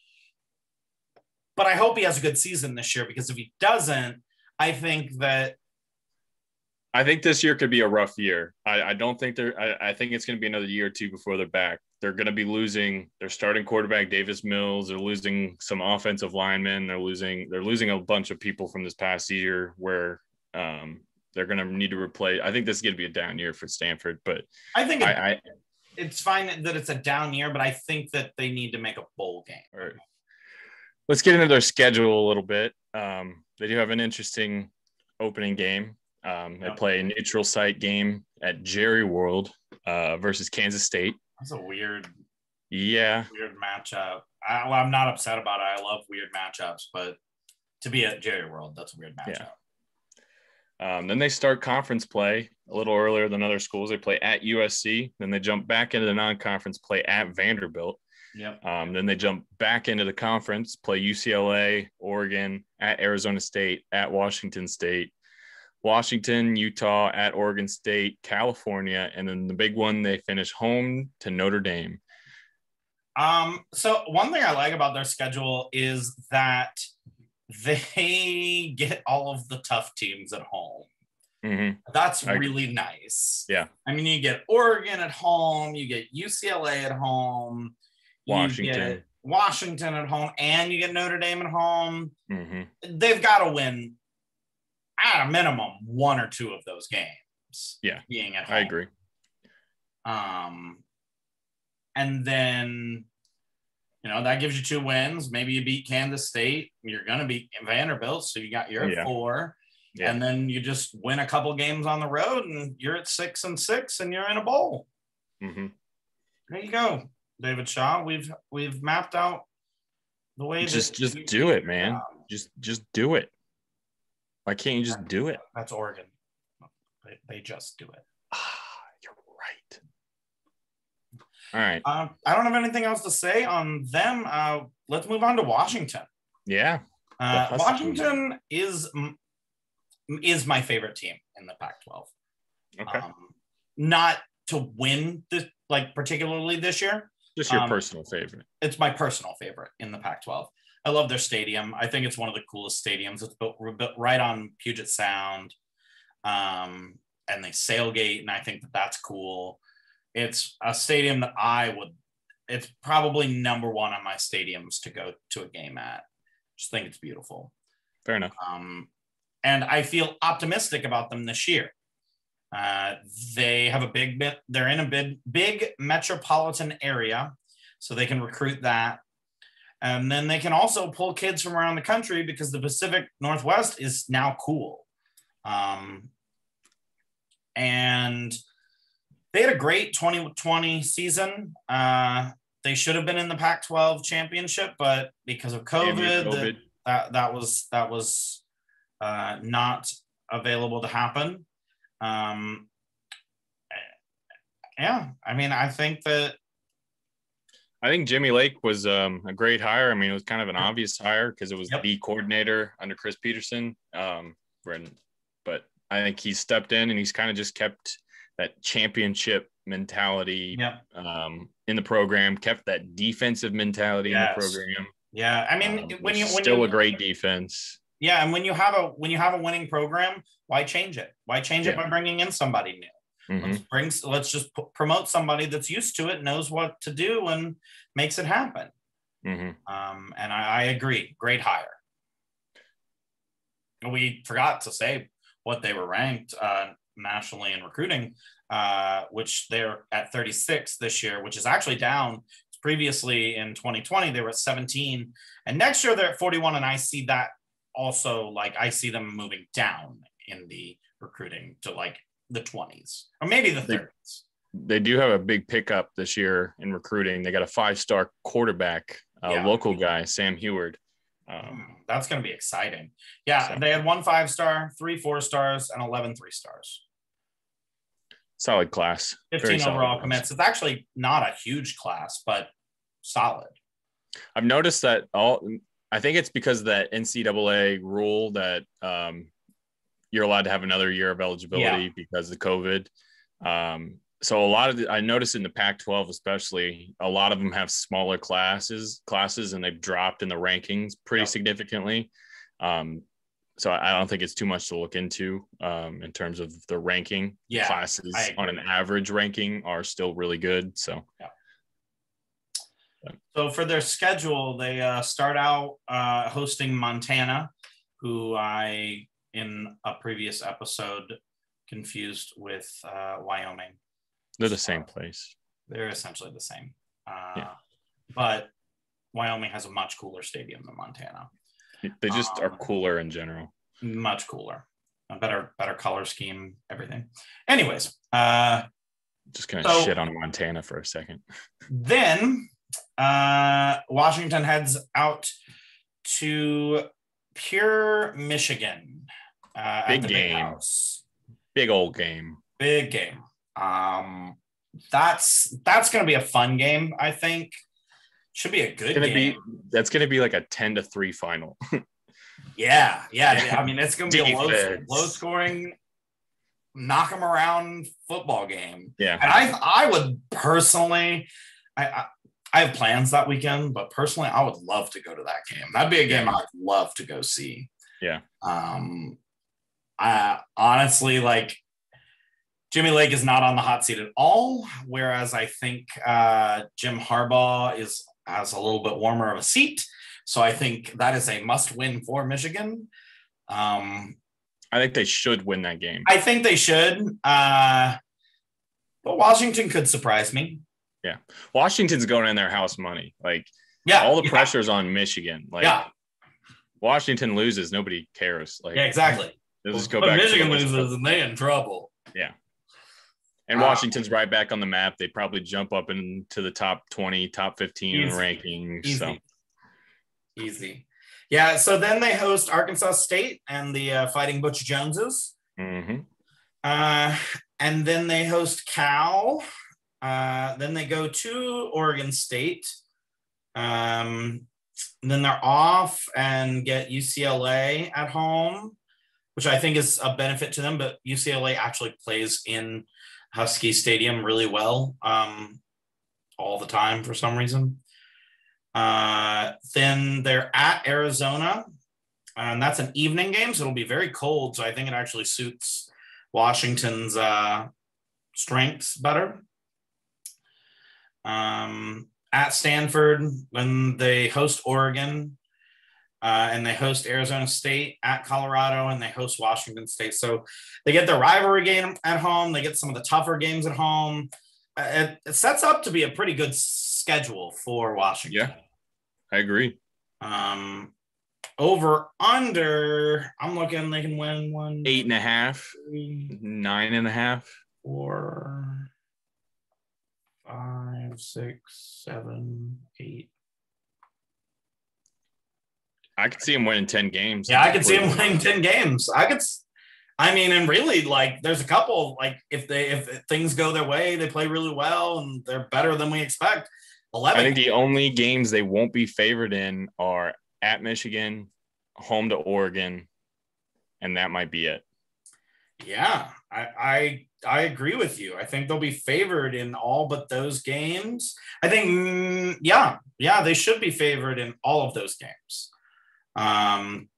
but I hope he has a good season this year because if he doesn't, I think that I think this year could be a rough year. I, I don't think they're. I, I think it's going to be another year or two before they're back. They're going to be losing their starting quarterback Davis Mills. They're losing some offensive linemen. They're losing. They're losing a bunch of people from this past year where um, they're going to need to replace. I think this is going to be a down year for Stanford, but I think it, I, I it's fine that it's a down year, but I think that they need to make a bowl game. All right. Let's get into their schedule a little bit. Um, they do have an interesting opening game. Um, they Yeah. play a neutral site game at Jerry World uh, versus Kansas State. That's a weird, Yeah, weird matchup. I, well, I'm not upset about it. I love weird matchups, but to be at Jerry World, that's a weird matchup. Yeah. Um, then they start conference play a little earlier than other schools. They play at USC. Then they jump back into the non-conference play at Vanderbilt. Yep. Um, then they jump back into the conference, play UCLA, Oregon, at Arizona State, at Washington State, Washington, Utah, at Oregon State, California, and then the big one they finish home to Notre Dame. Um, so one thing I like about their schedule is that they get all of the tough teams at home. hmm That's I agree. really nice. Yeah. I mean, you get Oregon at home, you get UCLA at home, Washington. Washington at home, and you get Notre Dame at home. hmm They've got to win at a minimum one or two of those games. Yeah. Being at home. I agree. Um, and then, you know, that gives you two wins. Maybe you beat Kansas State. You're going to beat Vanderbilt. So you got your Yeah. four. Yeah. And then you just win a couple games on the road and you're at six and six and you're in a bowl. hmm There you go, David Shaw. We've we've mapped out the way Just, just do it, man. Um, Just, just do it. Why can't you just do it? that's Oregon. They, just do it. Ah, you're right. All right. Um, I don't have anything else to say on them. Uh, let's move on to Washington. Yeah. Uh, Washington is is my favorite team in the Pac-12. Okay. Um, not to win this, like particularly this year. Just your um, personal favorite. It's my personal favorite in the Pac-12. I love their stadium. I think it's one of the coolest stadiums. It's built, built right on Puget Sound, um, and they sailgate, and I think that that's cool. It's a stadium that I would. It's probably number one on my stadiums to go to a game at. Just think it's beautiful. Fair enough. Um, and I feel optimistic about them this year. Uh, they have a big bit, they're in a big, big metropolitan area, so they can recruit that. And then they can also pull kids from around the country because the Pacific Northwest is now cool. Um, and they had a great 2020 season. Uh, they should have been in the Pac-12 championship, but because of COVID, COVID. The, that that was that was uh, not available to happen. Um, yeah, I mean, I think that. I think Jimmy Lake was um, a great hire. I mean, it was kind of an obvious hire because it was yep. the coordinator under Chris Petersen. Um, but I think he stepped in and he's kind of just kept that championship mentality yep. um, in the program, kept that defensive mentality yes. in the program. Yeah, I mean, um, when you when still you, a great defense. Yeah, and when you have a when you have a winning program, why change it? Why change yeah. it by bringing in somebody new? Mm-hmm. Let's bring let's just p- promote somebody that's used to it, knows what to do, and makes it happen. Mm-hmm. Um, and I, I agree, great hire. We forgot to say what they were ranked uh, nationally in recruiting, uh, which they're at 36 this year, which is actually down. Previously in 2020, they were at 17, and next year they're at 41. And I see that also like I see them moving down in the recruiting to like the 20s or maybe the 30s. They, they do have a big pickup this year in recruiting. They got a five star quarterback, uh, yeah. local guy, Sam Huard. Um, hmm, That's going to be exciting. Yeah, so. they had one five star, three four stars, and 11 three stars. Solid class. 15 overall commits. It's actually not a huge class, but solid. I've noticed that all, I think it's because of that NCAA rule that um, you're allowed to have another year of eligibility yeah. because of COVID. Um, so a lot of the, I noticed in the Pac-12 especially, a lot of them have smaller classes classes, and they've dropped in the rankings pretty significantly. Um, so I don't think it's too much to look into um, in terms of the ranking. Yeah, classes on an average ranking are still really good. So. Yeah. So for their schedule, they uh, start out uh, hosting Montana, who I in a previous episode confused with uh, Wyoming. They're the same place. They're essentially the same. Uh, yeah. But Wyoming has a much cooler stadium than Montana. They just um, are cooler in general. Much cooler. A better, better color scheme, everything. Anyways, uh, just gonna so, shit on Montana for a second. Then uh, Washington heads out to Pure, Michigan. Uh, big game. Big old game. Big game. Um, that's that's going to be a fun game. I think should be a good game. Be, that's going to be like a ten to three final. yeah, yeah. I mean, it's going to be a low, low scoring, knock them around football game. Yeah, and I I would personally, I, I I have plans that weekend, but personally, I would love to go to that game. That'd be a game I'd love to go see. Yeah. Um, I honestly like Jimmy Lake is not on the hot seat at all, whereas I think uh, Jim Harbaugh is has a little bit warmer of a seat. So I think that is a must win for Michigan. Um, I think they should win that game. I think they should. Uh, but Washington could surprise me. Yeah. Washington's going in their house money. Like, yeah, all the yeah. pressure's on Michigan. Like, yeah. Washington loses, nobody cares. Like, yeah, exactly. Just go but back. Michigan loses, and they in trouble. Yeah. And uh, Washington's right back on the map. They probably jump up into the top 20, top 15 easy, rankings. Easy. So easy. Yeah. So then they host Arkansas State and the uh, Fighting Butch Joneses. Mm-hmm. Uh, and then they host Cal. Uh, then they go to Oregon State. Um, then they're off and get UCLA at home, which I think is a benefit to them. But UCLA actually plays in Husky Stadium really well um, all the time for some reason. Uh, then they're at Arizona, and that's an evening game, so it'll be very cold. So I think it actually suits Washington's uh, strengths better. Um, at Stanford, when they host Oregon, uh, and they host Arizona State at Colorado, and they host Washington State. So they get the rivalry game at home. They get some of the tougher games at home. Uh, it, it, sets up to be a pretty good schedule for Washington. Yeah, I agree. Um, over under, I'm looking they can win one, Eight and a half, three, nine and a half. four, five, six, seven, eight. I could see him winning 10 games. Yeah, I could see him winning 10 games. I could I mean, and really like there's a couple like if they if things go their way, they play really well and they're better than we expect. 11 I think the only games they won't be favored in are at Michigan, home to Oregon, and that might be it. Yeah, I, I I agree with you. I think they'll be favored in all but those games. I think, mm, yeah, yeah, they should be favored in all of those games. Um,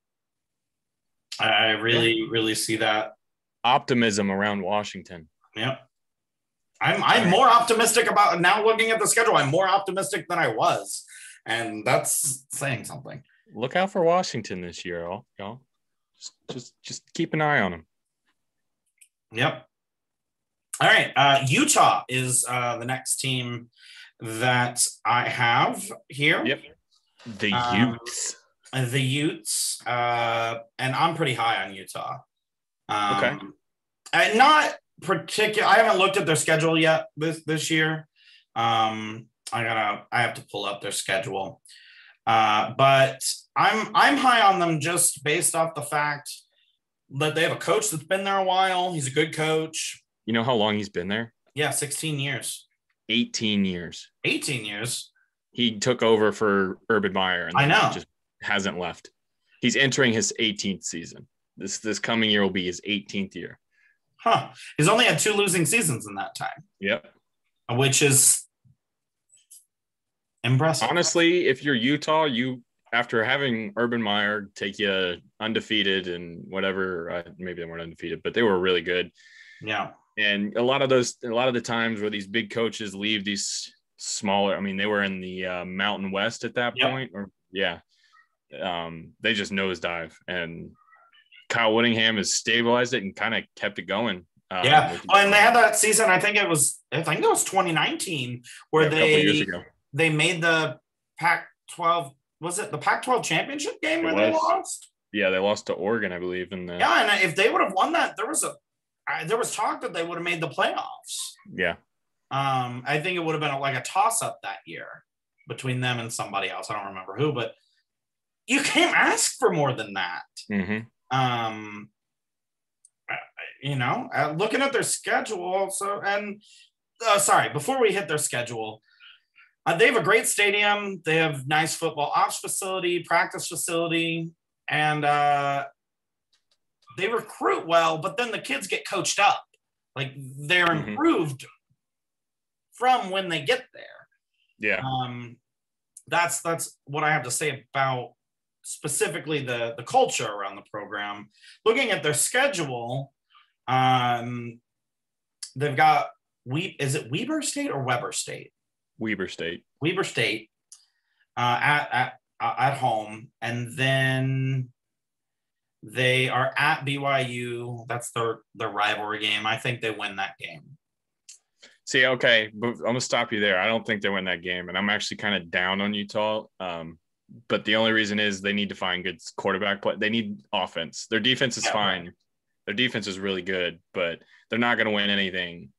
I I really, really see that. Optimism around Washington. Yep. I'm I'm more optimistic about now looking at the schedule. I'm more optimistic than I was, and that's saying something. Look out for Washington this year, y'all. Just, just, just keep an eye on them. Yep. All right. Uh, Utah is uh, the next team that I have here. Yep. The Um, Utes. Uh, The Utes, uh, and I'm pretty high on Utah. Um, Okay. And not particular. I haven't looked at their schedule yet this this year. Um, I gotta. I have to pull up their schedule. Uh, but I'm I'm high on them just based off the fact that they have a coach that's been there a while. He's a good coach. You know how long he's been there? Yeah, 16 years, 18 years. 18 years. He took over for Urban Meyer and I know. just hasn't left. He's entering his 18th season. This this coming year will be his 18th year. Huh. He's only had two losing seasons in that time, Yep. which is impressive. Honestly, if you're Utah, you after having Urban Meyer take you undefeated and whatever, uh, maybe they weren't undefeated, but they were really good. Yeah. And a lot of those, a lot of the times where these big coaches leave these smaller, I mean, they were in the uh, Mountain West at that Yep. point, or yeah, um, they just nosedive. And Kyle Whittingham has stabilized it and kind of kept it going. Um, Yeah. Oh, and they had that season, I think it was I think it was 2019 where yeah, a couple years they they made the Pac 12 was it the Pac 12 championship game It where they lost? Yeah, they lost to Oregon, I believe. In the Yeah, and if they would have won that, there was a I, there was talk that they would have made the playoffs. yeah. Um, I think it would have been like a toss up that year between them and somebody else. I don't remember who, but you can't ask for more than that. hmm Um, you know, uh, looking at their schedule. So, and uh, sorry, before we hit their schedule, uh, they have a great stadium. They have nice football ops facility, practice facility, and uh, they recruit well. But then the kids get coached up, like they're Mhm. improved from when they get there Yeah. um, that's that's what I have to say about specifically the the culture around the program. Looking at their schedule, um, they've got we is it Weber State or Weber State? Weber State. Weber State uh, at at uh, at home, and then they are at BYU. That's their their rivalry game. I think they win that game. See, okay, but I'm gonna stop you there. I don't think they win that game, and I'm actually kind of down on Utah. Um, but the only reason is they need to find good quarterback play. They need offense. Their defense is Yeah, fine. Their defense is really good, but they're not going to win anything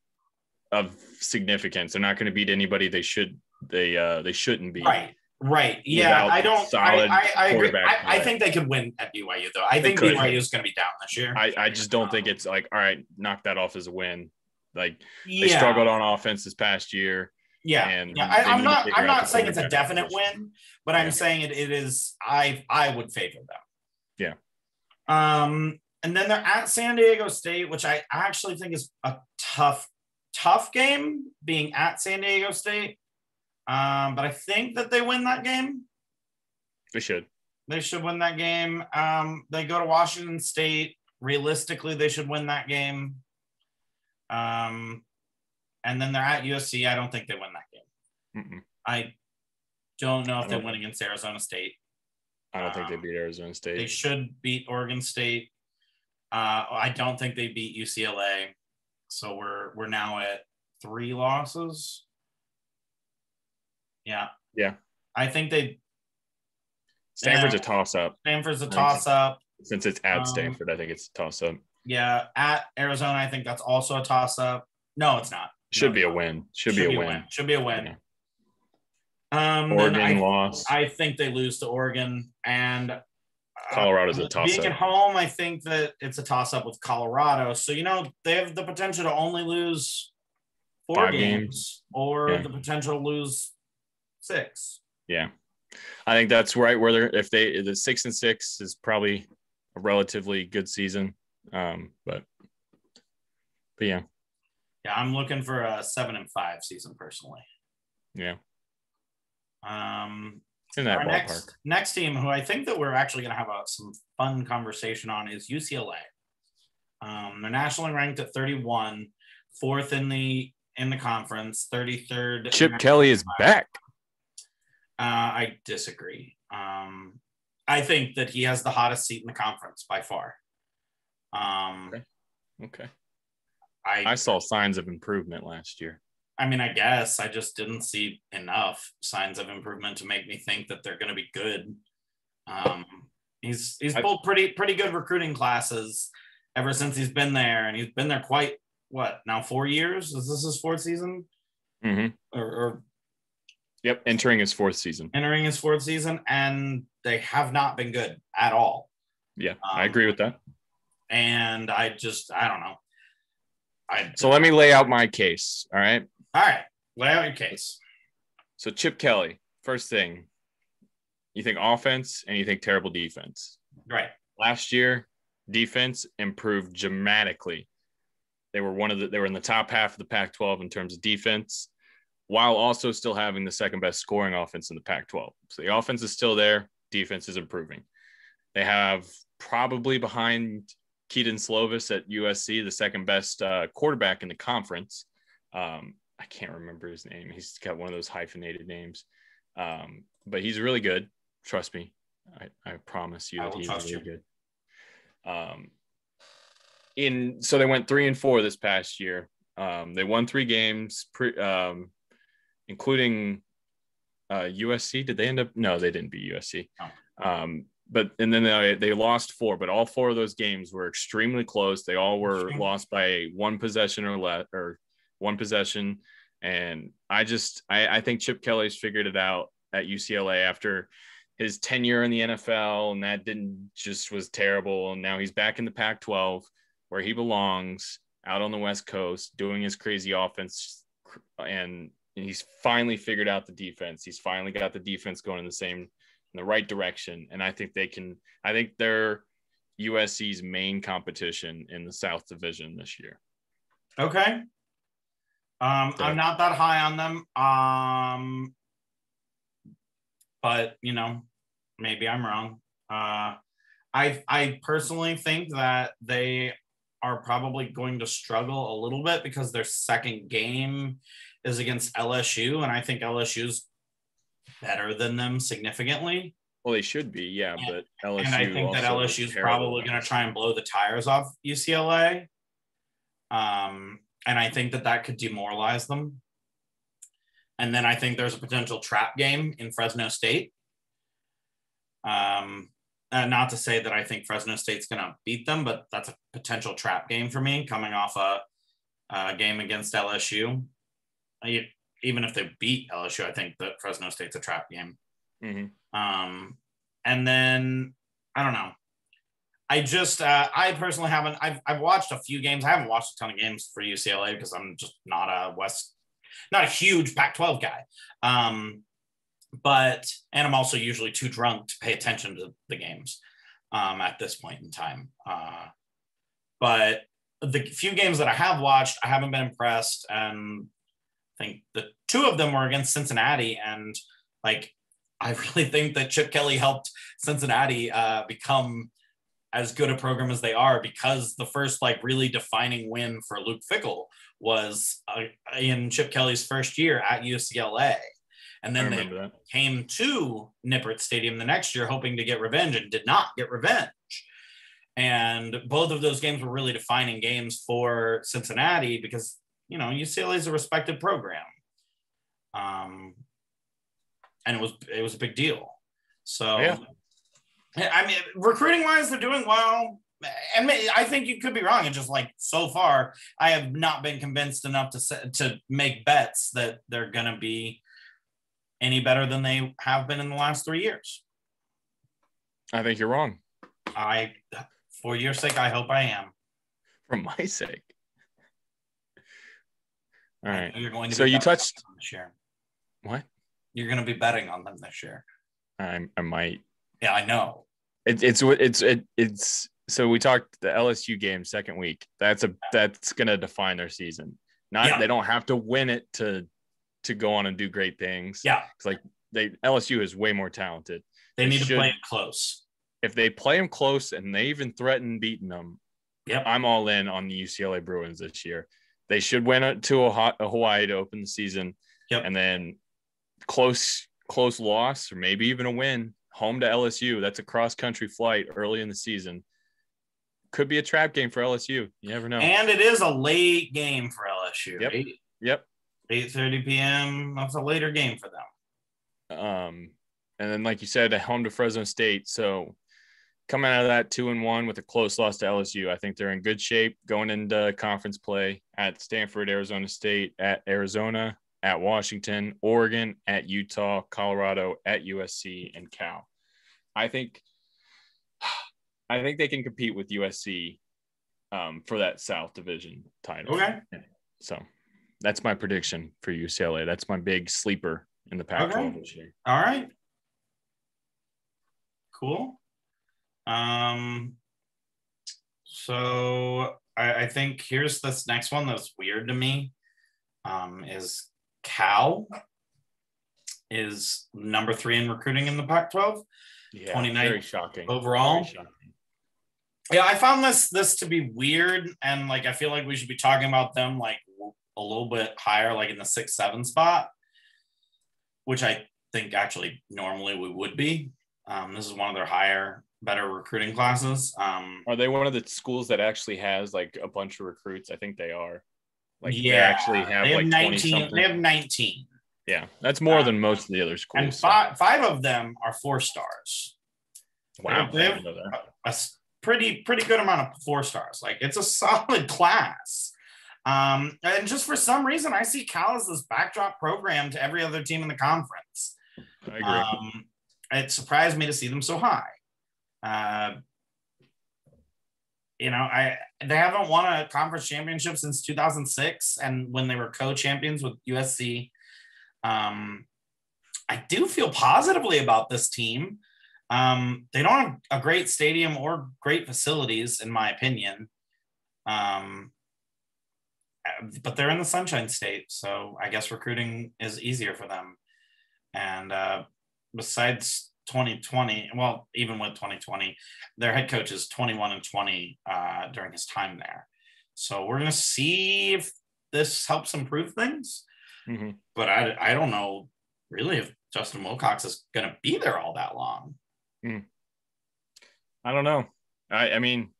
of significance. They're not going to beat anybody they should they uh they shouldn't be. Right. Right. Yeah. I don't. I, solid I, I agree. quarterback I, I think they could win at BYU though. I They think could. BYU is going to be down this year. I, I just don't think it's like all right, knock that off as a win. Like they yeah. struggled on offense this past year. Yeah. and yeah. I, I'm not. I'm not saying it's a definite win, but I'm saying it. It is. I. I would favor them. Yeah. Um. And then they're at San Diego State, which I actually think is a tough, tough game, being at San Diego State. Um. But I think that they win that game. They should. They should win that game. Um, they go to Washington State. Realistically, they should win that game. Um, and then they're at USC. I don't think they win that game. Mm-mm. I don't know if they don't- win against Arizona State. I don't think they Um, beat Arizona State. They should beat Oregon State. Uh, I don't think they beat UCLA. So we're we're now at three losses. Yeah. Yeah. I think they Stanford's Yeah. a toss up. Stanford's a toss up. Since it's at Um, Stanford, I think it's a toss up. Yeah, at Arizona, I think that's also a toss up. No, it's not. Should No, be a win. Should, be a win. Should be a win. Yeah. Um, Oregon I, loss. I think they lose to Oregon, and uh, Colorado's a toss Being at home, I think that it's a toss up with Colorado. So you know they have the potential to only lose four games, games. or Yeah. the potential to lose six. Yeah. I think that's right where they're if they the six and six is probably a relatively good season. Um, but but yeah, Yeah, I'm looking for a seven and five season personally. yeah. Um, in that our ballpark. next next team, who I think that we're actually going to have a, some fun conversation on, is UCLA. Um, they're nationally ranked at 31, fourth in the in the conference, 33rd. Chip Kelly is back. Uh, I disagree. Um, I think that he has the hottest seat in the conference by far. Um, Okay. Okay. I, I saw signs of improvement last year. I mean, I guess I just didn't see enough signs of improvement to make me think that they're going to be good. Um, he's he's pulled pretty pretty good recruiting classes ever since he's been there, and he's been there quite what now four years. Is this his fourth season hmm or, or Yep. Entering his fourth season. entering his fourth season? And they have not been good at all. Yeah, I Um, agree with that. And I just I don't know. I So let me lay out my case. All right. all right. Lay out your case. So Chip Kelly, first thing, you think offense and you think terrible defense. Right. Last year, defense improved dramatically. They were one of the they were in the top half of the Pac-12 in terms of defense, while also still having the second best scoring offense in the Pac-12. So the offense is still there, defense is improving. They have probably behind Kedon Slovis at USC the second best uh, quarterback in the conference. Um, I can't remember his name. He's got one of those hyphenated names, um, but he's really good. Trust me, I, I promise you I that he's really you. good. Um, in so they went three and four this past year. Um, they won three games, pre, um, including uh, USC. Did they end up? No, they didn't beat USC. Um, but and then they, they lost four, but all four of those games were extremely close. They all were lost by one possession or less, or one possession. And I just I, I think Chip Kelly's figured it out at UCLA after his tenure in the NFL, and that didn't just was terrible. And now he's back in the Pac-12 where he belongs, out on the West Coast, doing his crazy offense, and he's finally figured out the defense. He's finally got the defense going in the same in the right direction, and I think they can. I think they're USC's main competition in the South Division this year. Okay. Um. I'm not that high on them. Um, but you know, maybe I'm wrong. Uh, I I personally think that they are probably going to struggle a little bit because their second game is against LSU, and I think LSU's better than them significantly. Well, they should be, yeah, but LSU. and I think that LSU's probably going to try and blow the tires off UCLA. Um, and I think that that could demoralize them. And then I think there's a potential trap game in Fresno State. Um, uh, not to say that I think Fresno State's going to beat them, but that's a potential trap game for me coming off a, a game against LSU. I- even if they beat LSU, I think that Fresno State's a trap game. Mhm. Um, and then I don't know. I just uh, I personally haven't. I've I've watched a few games. I haven't watched a ton of games for UCLA because I'm just not a West, not a huge Pac-12 guy. Um, but and I'm also usually too drunk to pay attention to the games um, at this point in time. Uh, but the few games that I have watched, I haven't been impressed, and I think the two of them were against Cincinnati, and like I really think that Chip Kelly helped Cincinnati uh, become as good a program as they are because the first like really defining win for Luke Fickell was uh, in Chip Kelly's first year at UCLA. And then they that. came to Nippert Stadium the next year hoping to get revenge and did not get revenge. And both of those games were really defining games for Cincinnati because, you know, UCLA is a respected program. Um, and it was it was a big deal. So Yeah. I mean, recruiting wise, they're doing well. And I think you could be wrong. And just like so far, I have not been convinced enough to to make bets that they're going to be any better than they have been in the last three years. I think you're wrong. I, for your sake, I hope I am. For my sake. All right. You're going to. So you touched this year. What? You're going to be betting on them this year. I, I might. Yeah, I know. It, it's it's it, it's so we talked the LSU game second week. That's a that's going to define their season. Not yeah. they don't have to win it to to go on and do great things. Yeah, it's like they LSU is way more talented. They, they need should, to play it close. If they play them close and they even threaten beating them, yep. I'm all in on the UCLA Bruins this year. They should win to a, Hawaii to open the season, yep. and then close close loss or maybe even a win home to LSU. That's a cross country flight early in the season. Could be a trap game for LSU. You never know. And it is a late game for LSU. Yep. Eight, yep. 8:30 p.m. That's a later game for them. Um, and then like you said, home to Fresno State. So coming out of that two and one with a close loss to LSU, I think they're in good shape going into conference play at Stanford, Arizona State, at Arizona, at Washington, Oregon, at Utah, Colorado, at USC, and Cal. I think I think they can compete with USC um, for that South Division title. Okay. So that's my prediction for UCLA. That's my big sleeper in the Pac-12 okay. this year. All right. Cool. Um. So I, I think here's this next one that's weird to me. Um, is Cal is number three in recruiting in the Pac-12. Yeah, 29 very shocking overall. Very shocking. Yeah, I found this this to be weird, and like I feel like we should be talking about them like a little bit higher, like in the six seven spot, which I think actually normally we would be. Um, this is one of their higher, better recruiting classes. Um, are they one of the schools that actually has like a bunch of recruits? I think they are. Like yeah, they actually have, they have like 19. They have 19. Yeah, that's more um, than most of the other schools. And five, five of them are four stars. Wow, they have, they have a, a, pretty pretty good amount of four stars. Like it's a solid class. Um, and just for some reason, I see Cal as this backdrop program to every other team in the conference. I agree. Um, it surprised me to see them so high. Uh, you know, I they haven't won a conference championship since 2006, and when they were co-champions with USC. Um, I do feel positively about this team. Um, they don't have a great stadium or great facilities, in my opinion. Um, but they're in the Sunshine State, so I guess recruiting is easier for them. And uh, besides 2020, well, even with 2020, their head coach is 21 and 20 uh, during his time there. So we're going to see if this helps improve things. Mm-hmm. But I, I don't know really if Justin Wilcox is going to be there all that long. Mm. I don't know. I, I mean,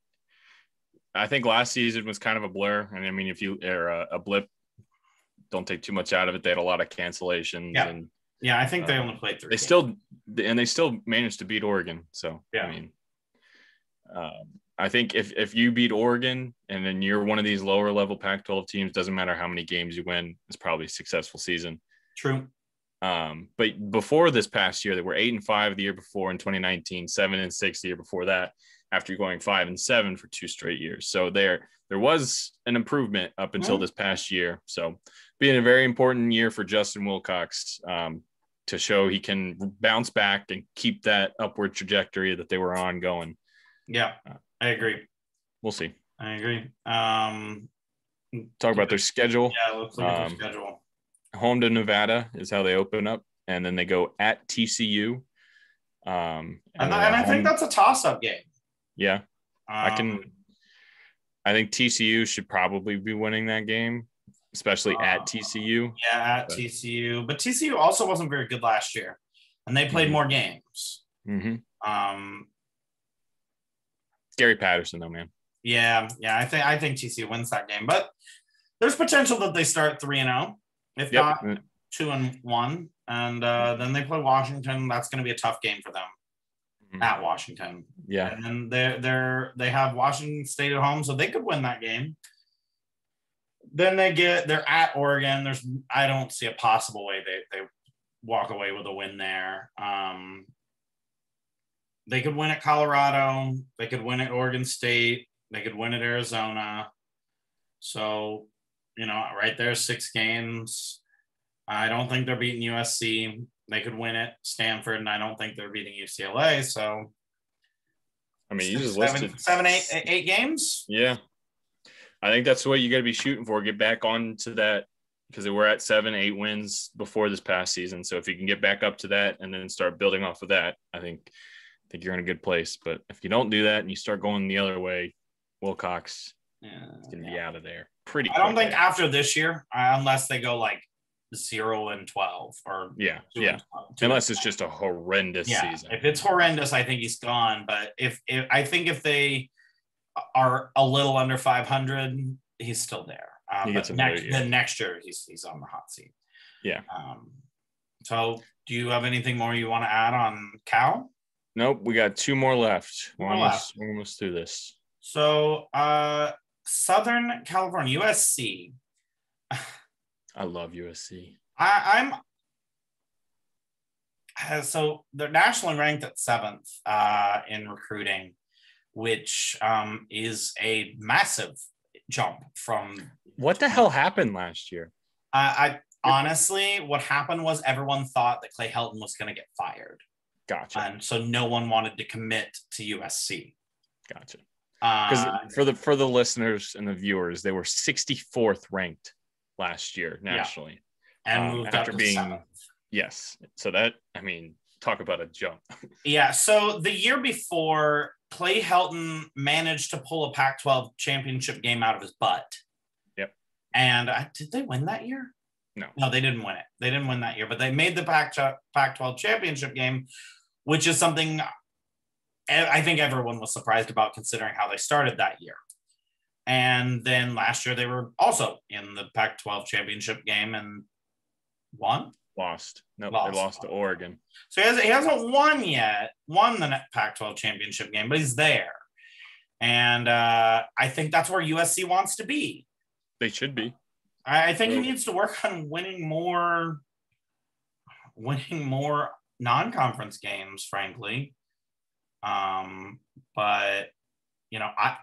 I think last season was kind of a blur. And I mean, if you are a, a, blip, don't take too much out of it. They had a lot of cancellations yeah. and yeah, I think they only played three. They games. still and they still managed to beat Oregon. So yeah, I mean, um, I think if if you beat Oregon and then you're one of these lower level Pac-12 teams, doesn't matter how many games you win, it's probably a successful season. True. Um, but before this past year, they were eight and five the year before in 2019, seven and six the year before that, after going five and seven for two straight years. So there there was an improvement up until mm-hmm. this past year. So being a very important year for Justin Wilcox um, to show he can bounce back and keep that upward trajectory that they were on going. Yeah, I agree. We'll see. I agree. Um, Talk about their schedule. Yeah, let's look at um, their schedule. Home to Nevada is how they open up, and then they go at TCU. Um, and, and, I think that's a toss-up game. Yeah, um, I can. I think TCU should probably be winning that game especially uh, at TCU. Yeah, at but. TCU. But TCU also wasn't very good last year, and they played mm-hmm. more games. Mm-hmm. Um, Gary Patterson, though, man. Yeah, yeah, I think I think TCU wins that game, but there's potential that they start three and zero, oh, if yep. not two and one, and uh, then they play Washington. That's going to be a tough game for them. Mhm. at Washington. Yeah. And then they're they're they have Washington State at home, so they could win that game. Then they get they're at Oregon. There's I don't see a possible way they they walk away with a win there. Um, they could win at Colorado. They could win at Oregon State. They could win at Arizona. So, you know, right there, six games. I don't think they're beating USC. They could win at Stanford, and I don't think they're beating UCLA. So, I mean, you just seven, listed seven, eight, eight games. Yeah. I think that's what you got to be shooting for. Get back onto that because we're at seven, eight wins before this past season. So if you can get back up to that and then start building off of that, I think I think you're in a good place. But if you don't do that and you start going the other way, Wilcox Yeah, is going to be out of there pretty. I don't quickly. think after this year, uh, unless they go like zero and twelve or Yeah, yeah. 12, Unless it's just a horrendous yeah, season. if it's horrendous, I think he's gone. But if, if I think if they are a little under 500, he's still there. Um, He but next, year. then next year he's he's on the hot seat. Yeah. Um, so, do you have anything more you want to add on Cal? Nope, we got two more left. We're More almost, we're almost through this. So, uh, Southern California, USC. I love USC. I, I'm uh, so they're nationally ranked at seventh uh, in recruiting, which um, is a massive jump from. What the hell happened last year? I I honestly, what happened was everyone thought that Clay Helton was going to get fired, Gotcha. and so no one wanted to commit to USC. Gotcha. Because Uh, for the for the listeners and the viewers, they were 64th ranked last year Yeah. nationally. and um, moved after being- seventh. Yes. So that I mean, talk about a jump. Yeah. So the year before, Clay Helton managed to pull a Pac 12 championship game out of his butt. Yep. And did they win that year? No. No, they didn't win it. They didn't win that year, but they made the Pac 12 championship game, which is something I I think everyone was surprised about considering how they started that year. And then last year, they were also in the Pac 12 championship game and won. Lost. No, Lost. they lost to Oregon. So he hasn't, he hasn't won yet, won the Pac 12 championship game, but he's there. And uh, I think that's where USC wants to be. They should be. I, I think he needs to work on winning more, winning more non-conference games, frankly. Um, but you know, I,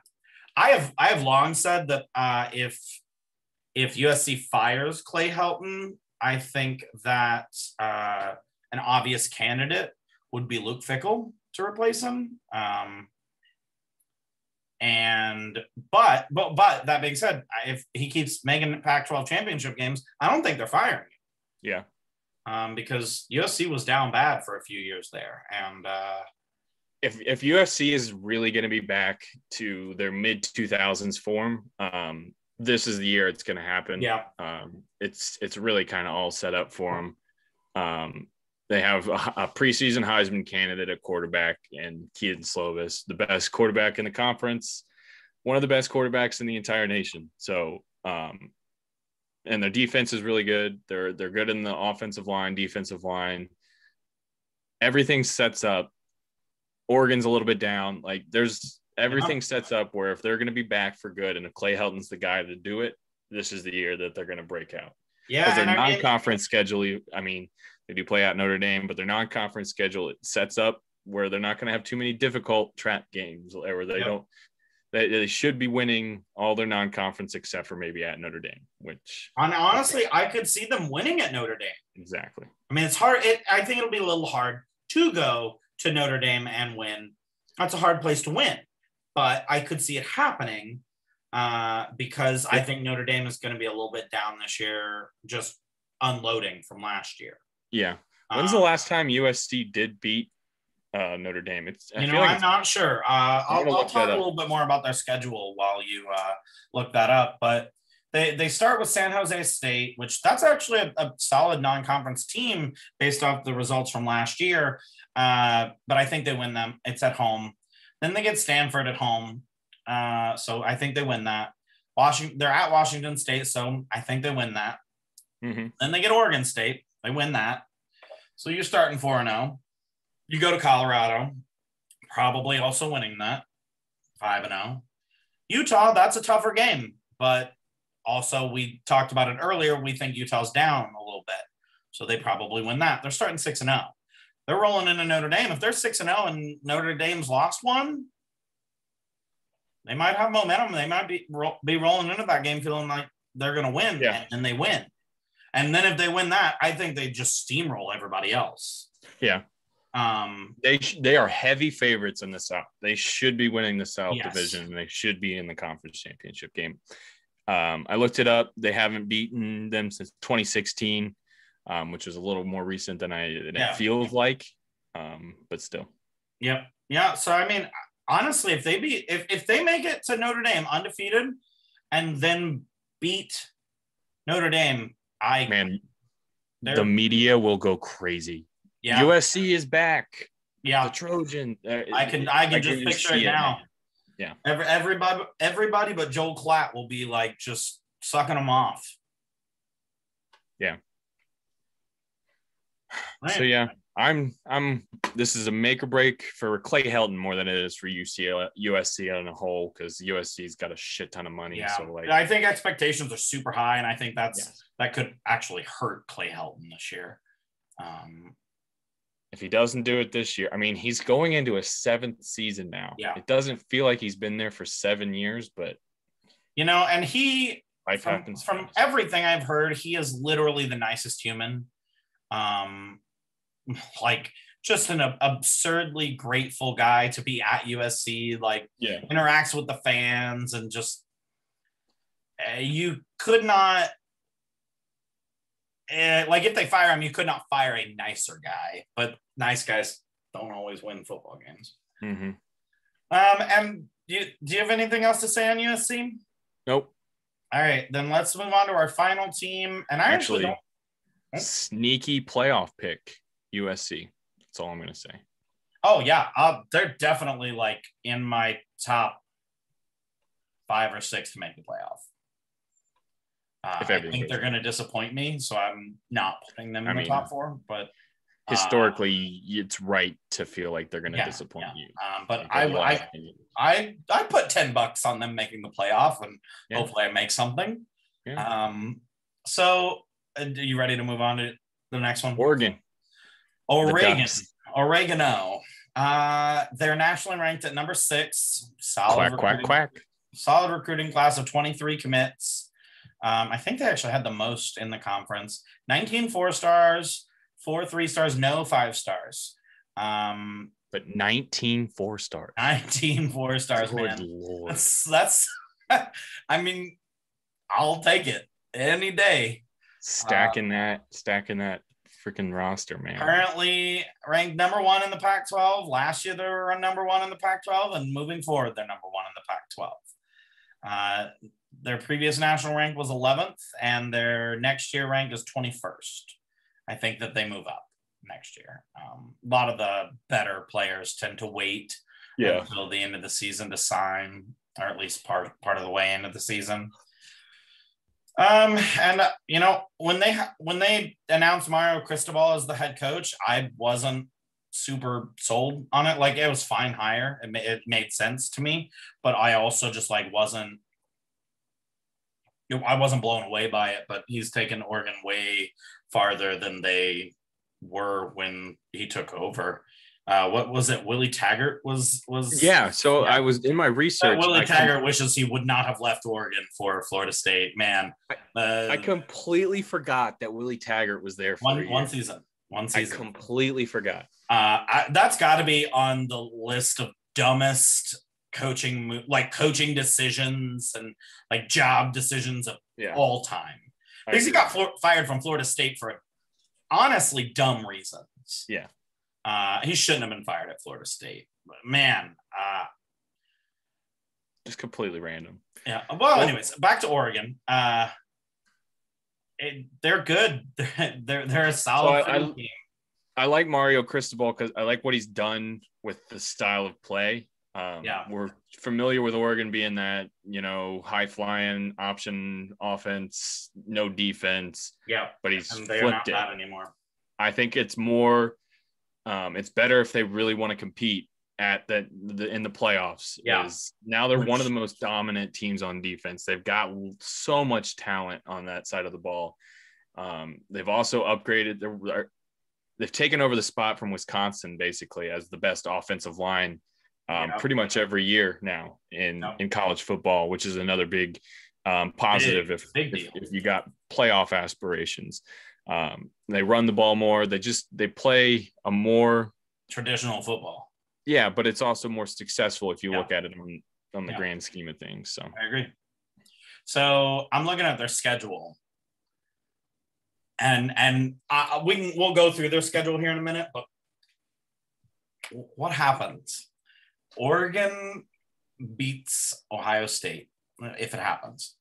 I have, I have long said that uh, if, if USC fires Clay Helton, I think that uh, an obvious candidate would be Luke Fickell to replace him. Um, and but but but that being said, if he keeps making Pac-12 championship games, I don't think they're firing him. Yeah. Um, because USC was down bad for a few years there, and uh, If if USC is really going to be back to their mid 2000s form, um, this is the year it's going to happen. yeah, Um, it's it's really kind of all set up for them. Um, they have a, a preseason Heisman candidate at quarterback and Kedon Slovis, the best quarterback in the conference, one of the best quarterbacks in the entire nation. So, um, and their defense is really good. They're they're good in the offensive line, defensive line. Everything sets up. Oregon's a little bit down. Like there's everything sets up where if they're going to be back for good and if Clay Helton's the guy to do it, this is the year that they're going to break out yeah. their and I mean- non-conference schedule. I mean, they do play at Notre Dame, but their non-conference schedule it sets up where they're not going to have too many difficult trap games, or they Yep. don't. They, they should be winning all their non-conference except for maybe at Notre Dame, which and honestly, I could see them winning at Notre Dame. exactly. I mean, it's hard. It, I think it'll be a little hard to go to Notre Dame and win. That's a hard place to win, but I could see it happening uh, because I think Notre Dame is going to be a little bit down this year, just unloading from last year. Yeah. When's the Uh, last time USC did beat uh, Notre Dame? It's I You know, like I'm not sure. Uh, I'll, I'll talk a little bit more about their schedule while you uh, look that up. But they they start with San Jose State, which that's actually a, a solid non-conference team based off the results from last year. Uh, but I think they win them. It's at home. Then they get Stanford at home. Uh, so I think they win that. Washington, they're at Washington State, so I think they win that. Mhm. Then they get Oregon State. They win that. So you're starting 4 0. You go to Colorado. probably also winning that 5 and 0. Utah, that's a tougher game, but also we talked about it earlier. We think Utah's down a little bit. So they probably win that. They're starting 6 and 0. They're rolling into Notre Dame. If they're 6 and 0 and Notre Dame's lost one, they might have momentum. They might be be rolling into that game feeling like they're going to win, Yeah. and they win. And then if they win that, I think they just steamroll everybody else. Yeah. Um, They sh- they are heavy favorites in the South. They should be winning the South Yes. Division. and They should be in the conference championship game. Um, I looked it up. They haven't beaten them since 2016, um, which is a little more recent than I than Yeah. it feels like. Um, but still, Yep. Yeah. So I mean, honestly, if they beat if, if they make it to Notre Dame undefeated and then beat Notre Dame, I man, the media will go crazy. yeah USC is back. yeah The Trojan. uh, I can I can just picture see it now. man. Yeah. Every, everybody everybody but Joel Klatt will be like just sucking them off. Yeah. So yeah, I'm I'm this is a make or break for Clay Helton more than it is for UCL USC on a whole because USC's got a shit ton of money. yeah. So like I think expectations are super high, and I think that's Yes. that could actually hurt Clay Helton this year. Um, if he doesn't do it this year, I mean he's going into a seventh season now. Yeah. It doesn't feel like he's been there for seven years, but you know, and he life from, happens. from everything I've heard, he is literally the nicest human. Um, like just an absurdly grateful guy to be at USC. Like yeah. interacts with the fans and just uh, you could not. Uh, like if they fire him, you could not fire a nicer guy. But nice guys don't always win football games. hmm Um, and do you, do you have anything else to say on USC? Nope. All right, then let's move on to our final team. And I actually, Actually, don't? Sneaky playoff pick USC. That's all I'm gonna say. oh yeah, uh, they're definitely like in my top five or six to make the playoff. Uh, If I think they're going to disappoint me, so I'm not putting them in I the mean, top four. But uh, Historically, it's right to feel like they're gonna yeah, disappoint yeah. you. um, but I, I. I, I put ten bucks on them making the playoff, and Yeah. hopefully I make something. Um, so uh, are you ready to move on to the next one? Oregon. Oregon, oregano. Uh, they're nationally ranked at number six. Solid Quack quack recruiting- quack. Solid recruiting class of 23 commits. Um, I think they actually had the most in the conference. 19 four stars, four three stars, no five stars. Um, But 19 four stars. 19 four stars, man. lord. That's that's. I mean, I'll take it any day. Stacking that, stacking that freaking roster, man. Currently ranked number one in the Pac-12. Last year they were number one in the Pac-12, and moving forward they're number one in the Pac-12. Uh, their previous national rank was 11th, and their next year rank is 21st. I think that they move up next year. Um, a lot of the better players tend to wait Yeah. until the end of the season to sign, or at least part part of the way into the season. Um, and uh, you know when they when they announced Mario Cristobal as the head coach, I wasn't super sold on it. Like it was fine hire, it, ma- it made sense to me, but I also just like wasn't. you know, I wasn't blown away by it, but he's taken Oregon way farther than they were when he took over. Uh, what was it? Willie Taggart was was Yeah. So Yeah. I was in my research. Willie I, com- Taggart wishes he would not have left Oregon for Florida State. Man, uh, I completely forgot that Willie Taggart was there for a one year. one season, one I season. completely forgot. uh, I, that's got to be on the list of dumbest coaching, like coaching decisions and like job decisions of Yeah. all time. I Because he got Flor- fired from Florida State for honestly dumb reasons. Yeah. Uh, he shouldn't have been fired at Florida State. But man, uh, just completely random. Yeah. Well, anyways, back to Oregon. Uh, it, they're good. They're they're, they're a solid So I- I- team. I like Mario Cristobal because I like what he's done with the style of play. Um, Yeah. We're familiar with Oregon being that, you know, high flying option offense, no defense, Yeah, but he's and they're not flipped it. that anymore. I think it's more, um, it's better if they really want to compete at that the, in the playoffs. Yeah. Is now they're one of the most dominant teams on defense. They've got so much talent on that side of the ball. Um, they've also upgraded. They're, they've taken over the spot from Wisconsin basically as the best offensive line um, Yeah. pretty much every year now in Yeah. in college football, which is another big um, positive if, big if if you got playoff aspirations. Um, they run the ball more. They just they play a more Traditional football. yeah, but it's also more successful if you Yeah. look at it on on the Yeah. grand scheme of things. So I agree. So I'm looking at their schedule, and and uh, we can we'll go through their schedule here in a minute. But what happens? Oregon beats Ohio State if it happens,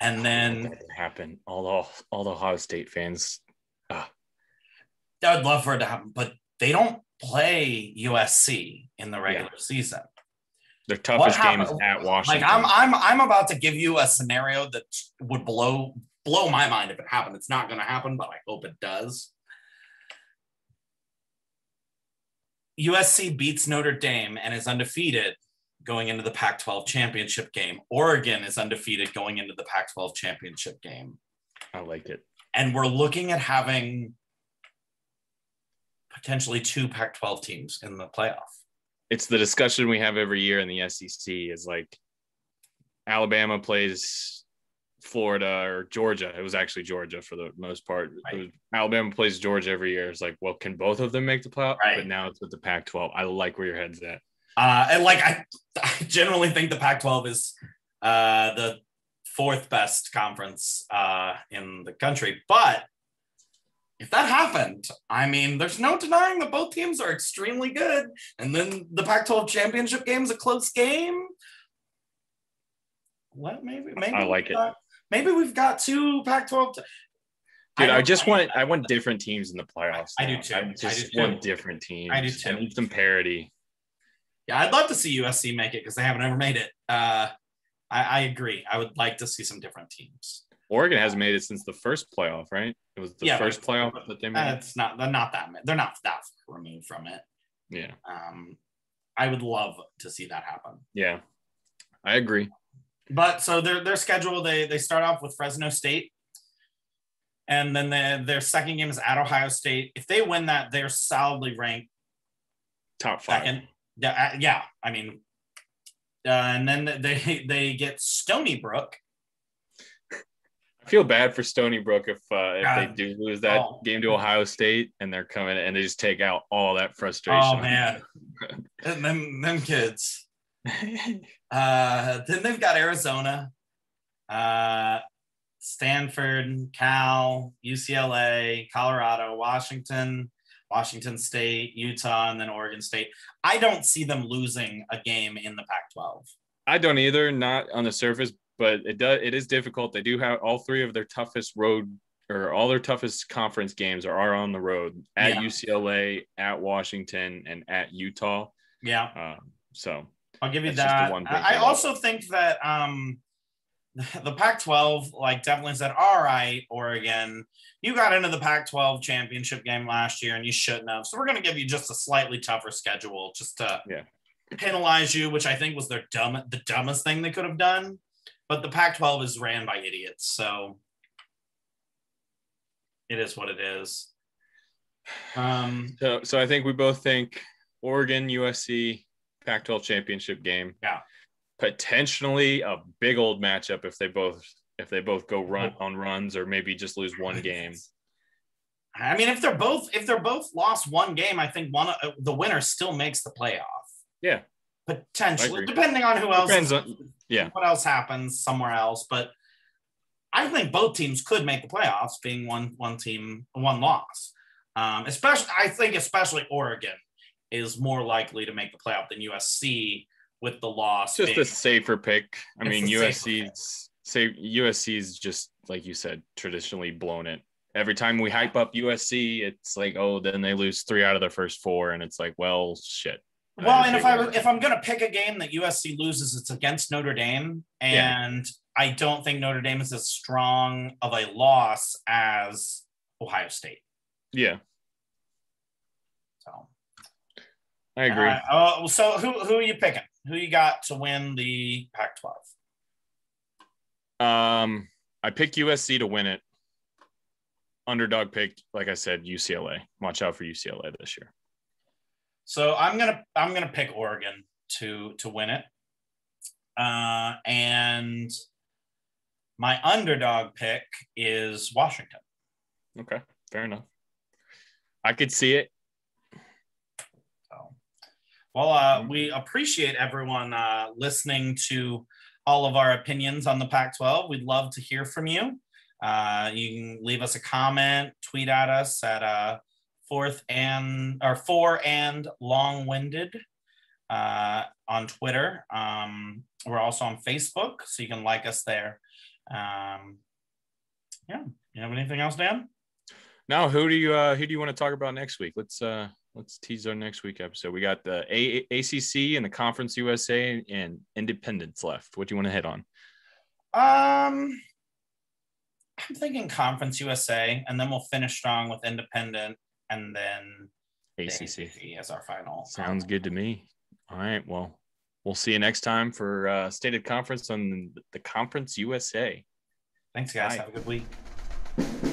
and oh, then happen. All the all the Ohio State fans. Ah. I would love for it to happen, but they don't play USC in the regular season. Their toughest game is at Washington. Like I'm I'm I'm about to give you a scenario that would blow blow my mind if it happened. It's not going to happen, but I hope it does. USC beats Notre Dame and is undefeated going into the Pac-12 championship game. Oregon is undefeated going into the Pac-12 championship game. I like it. And we're looking at having potentially two Pac-12 teams in the playoff. It's the discussion we have every year in the SEC. Is like Alabama plays Florida or Georgia. It was actually Georgia for the most part. Right. Alabama plays Georgia every year. It's like, well, can both of them make the playoff? Right. But now it's with the Pac-12. I like where your head's at. Uh, and like I, I generally think the Pac-12 is uh, the fourth best conference uh, in the country. But if that happened, I mean, there's no denying that both teams are extremely good. And then the Pac-12 championship game is a close game. What maybe maybe I like it. got- maybe we've got two Pac-12. t- Dude, I, don't just want I want different teams in the playoffs. I do too. I I just do too. want different teams. I do too. I need some parity. Yeah, I'd love to see USC make it because they haven't ever made it. Uh, I, I agree. I would like to see some different teams. Oregon hasn't made it since the first playoff, right? It was the Yeah, first but- playoff that they made. It's not. They're not that. They're not that far removed from it. yeah, Um, I would love to see that happen. yeah, I agree. But so their their schedule they they start off with Fresno State, and then their their second game is at Ohio State. If they win that, they're solidly ranked Top five. second. Yeah, uh, yeah. I mean, uh, and then they they get Stony Brook. I feel bad for Stony Brook if uh, if God. they do lose that Oh. game to Ohio State and they're coming and they just take out all that frustration. Oh man, and them them kids. Uh, then they've got Arizona, uh, Stanford, Cal, UCLA, Colorado, Washington, Washington State, Utah, and then Oregon State. I don't see them losing a game in the Pac-12. I don't either, not on the surface, but it does. It is difficult. They do have all three of their toughest road or all their toughest conference games are, are on the road at Yeah. UCLA, at Washington, and at Utah. Yeah, Um, so I'll give you that. one I I also think that um, the Pac-12 like definitely said, "All right, Oregon, you got into the Pac-12 championship game last year, and you shouldn't have. So we're going to give you just a slightly tougher schedule, just to Yeah. penalize you," which I think was their dumb, the dumbest thing they could have done. But the Pac-12 is ran by idiots, so it is what it is. Um, So, so I think we both think Oregon, USC, Pac-12 championship game. Yeah. Potentially a big old matchup if they both if they both go run on runs or maybe just lose one game. I mean, if they're both if they're both lost one game, I think one uh, the winner still makes the playoff. Yeah. potentially, depending on who else. Depends on yeah. what else happens somewhere else, but I think both teams could make the playoffs, being one one team one loss. Um, especially, I think especially Oregon is more likely to make the playoff than USC with the loss. It's just being- a safer pick. I It's mean, a safer USC's say USC's just like you said, traditionally blown it. Every time we hype up USC, it's like, oh, then they lose three out of their first four, and it's like, well, shit. Well, and if I was- if I'm gonna pick a game that USC loses, it's against Notre Dame, Yeah. and I don't think Notre Dame is as strong of a loss as Ohio State. Yeah, So I agree. Uh, oh, so who who are you picking? Who you got to win the Pac-12? Um, I picked USC to win it. Underdog pick, like I said, UCLA. Watch out for UCLA this year. So I'm gonna I'm gonna pick Oregon to to win it. Uh, and my underdog pick is Washington. Okay, fair enough. I could see it. Well, uh, we appreciate everyone uh, listening to all of our opinions on the Pac 12. We'd love to hear from you. Uh, you can leave us a comment, tweet at us at uh, fourth and or four and long winded uh, on Twitter. Um, we're also on Facebook, so you can like us there. Um, yeah. You have anything else, Dan? Now, who do you uh, who do you want to talk about next week? Let's uh, let's tease our next week episode. We got the A- ACC and the Conference USA and Independence left. What do you want to hit on? Um, I'm thinking Conference USA, and then we'll finish strong with Independent, and then ACC as our final. Sounds good to me. All right. Well, we'll see you next time for uh, Stated Conference on the Conference USA. Thanks, guys. Bye. Have a good week.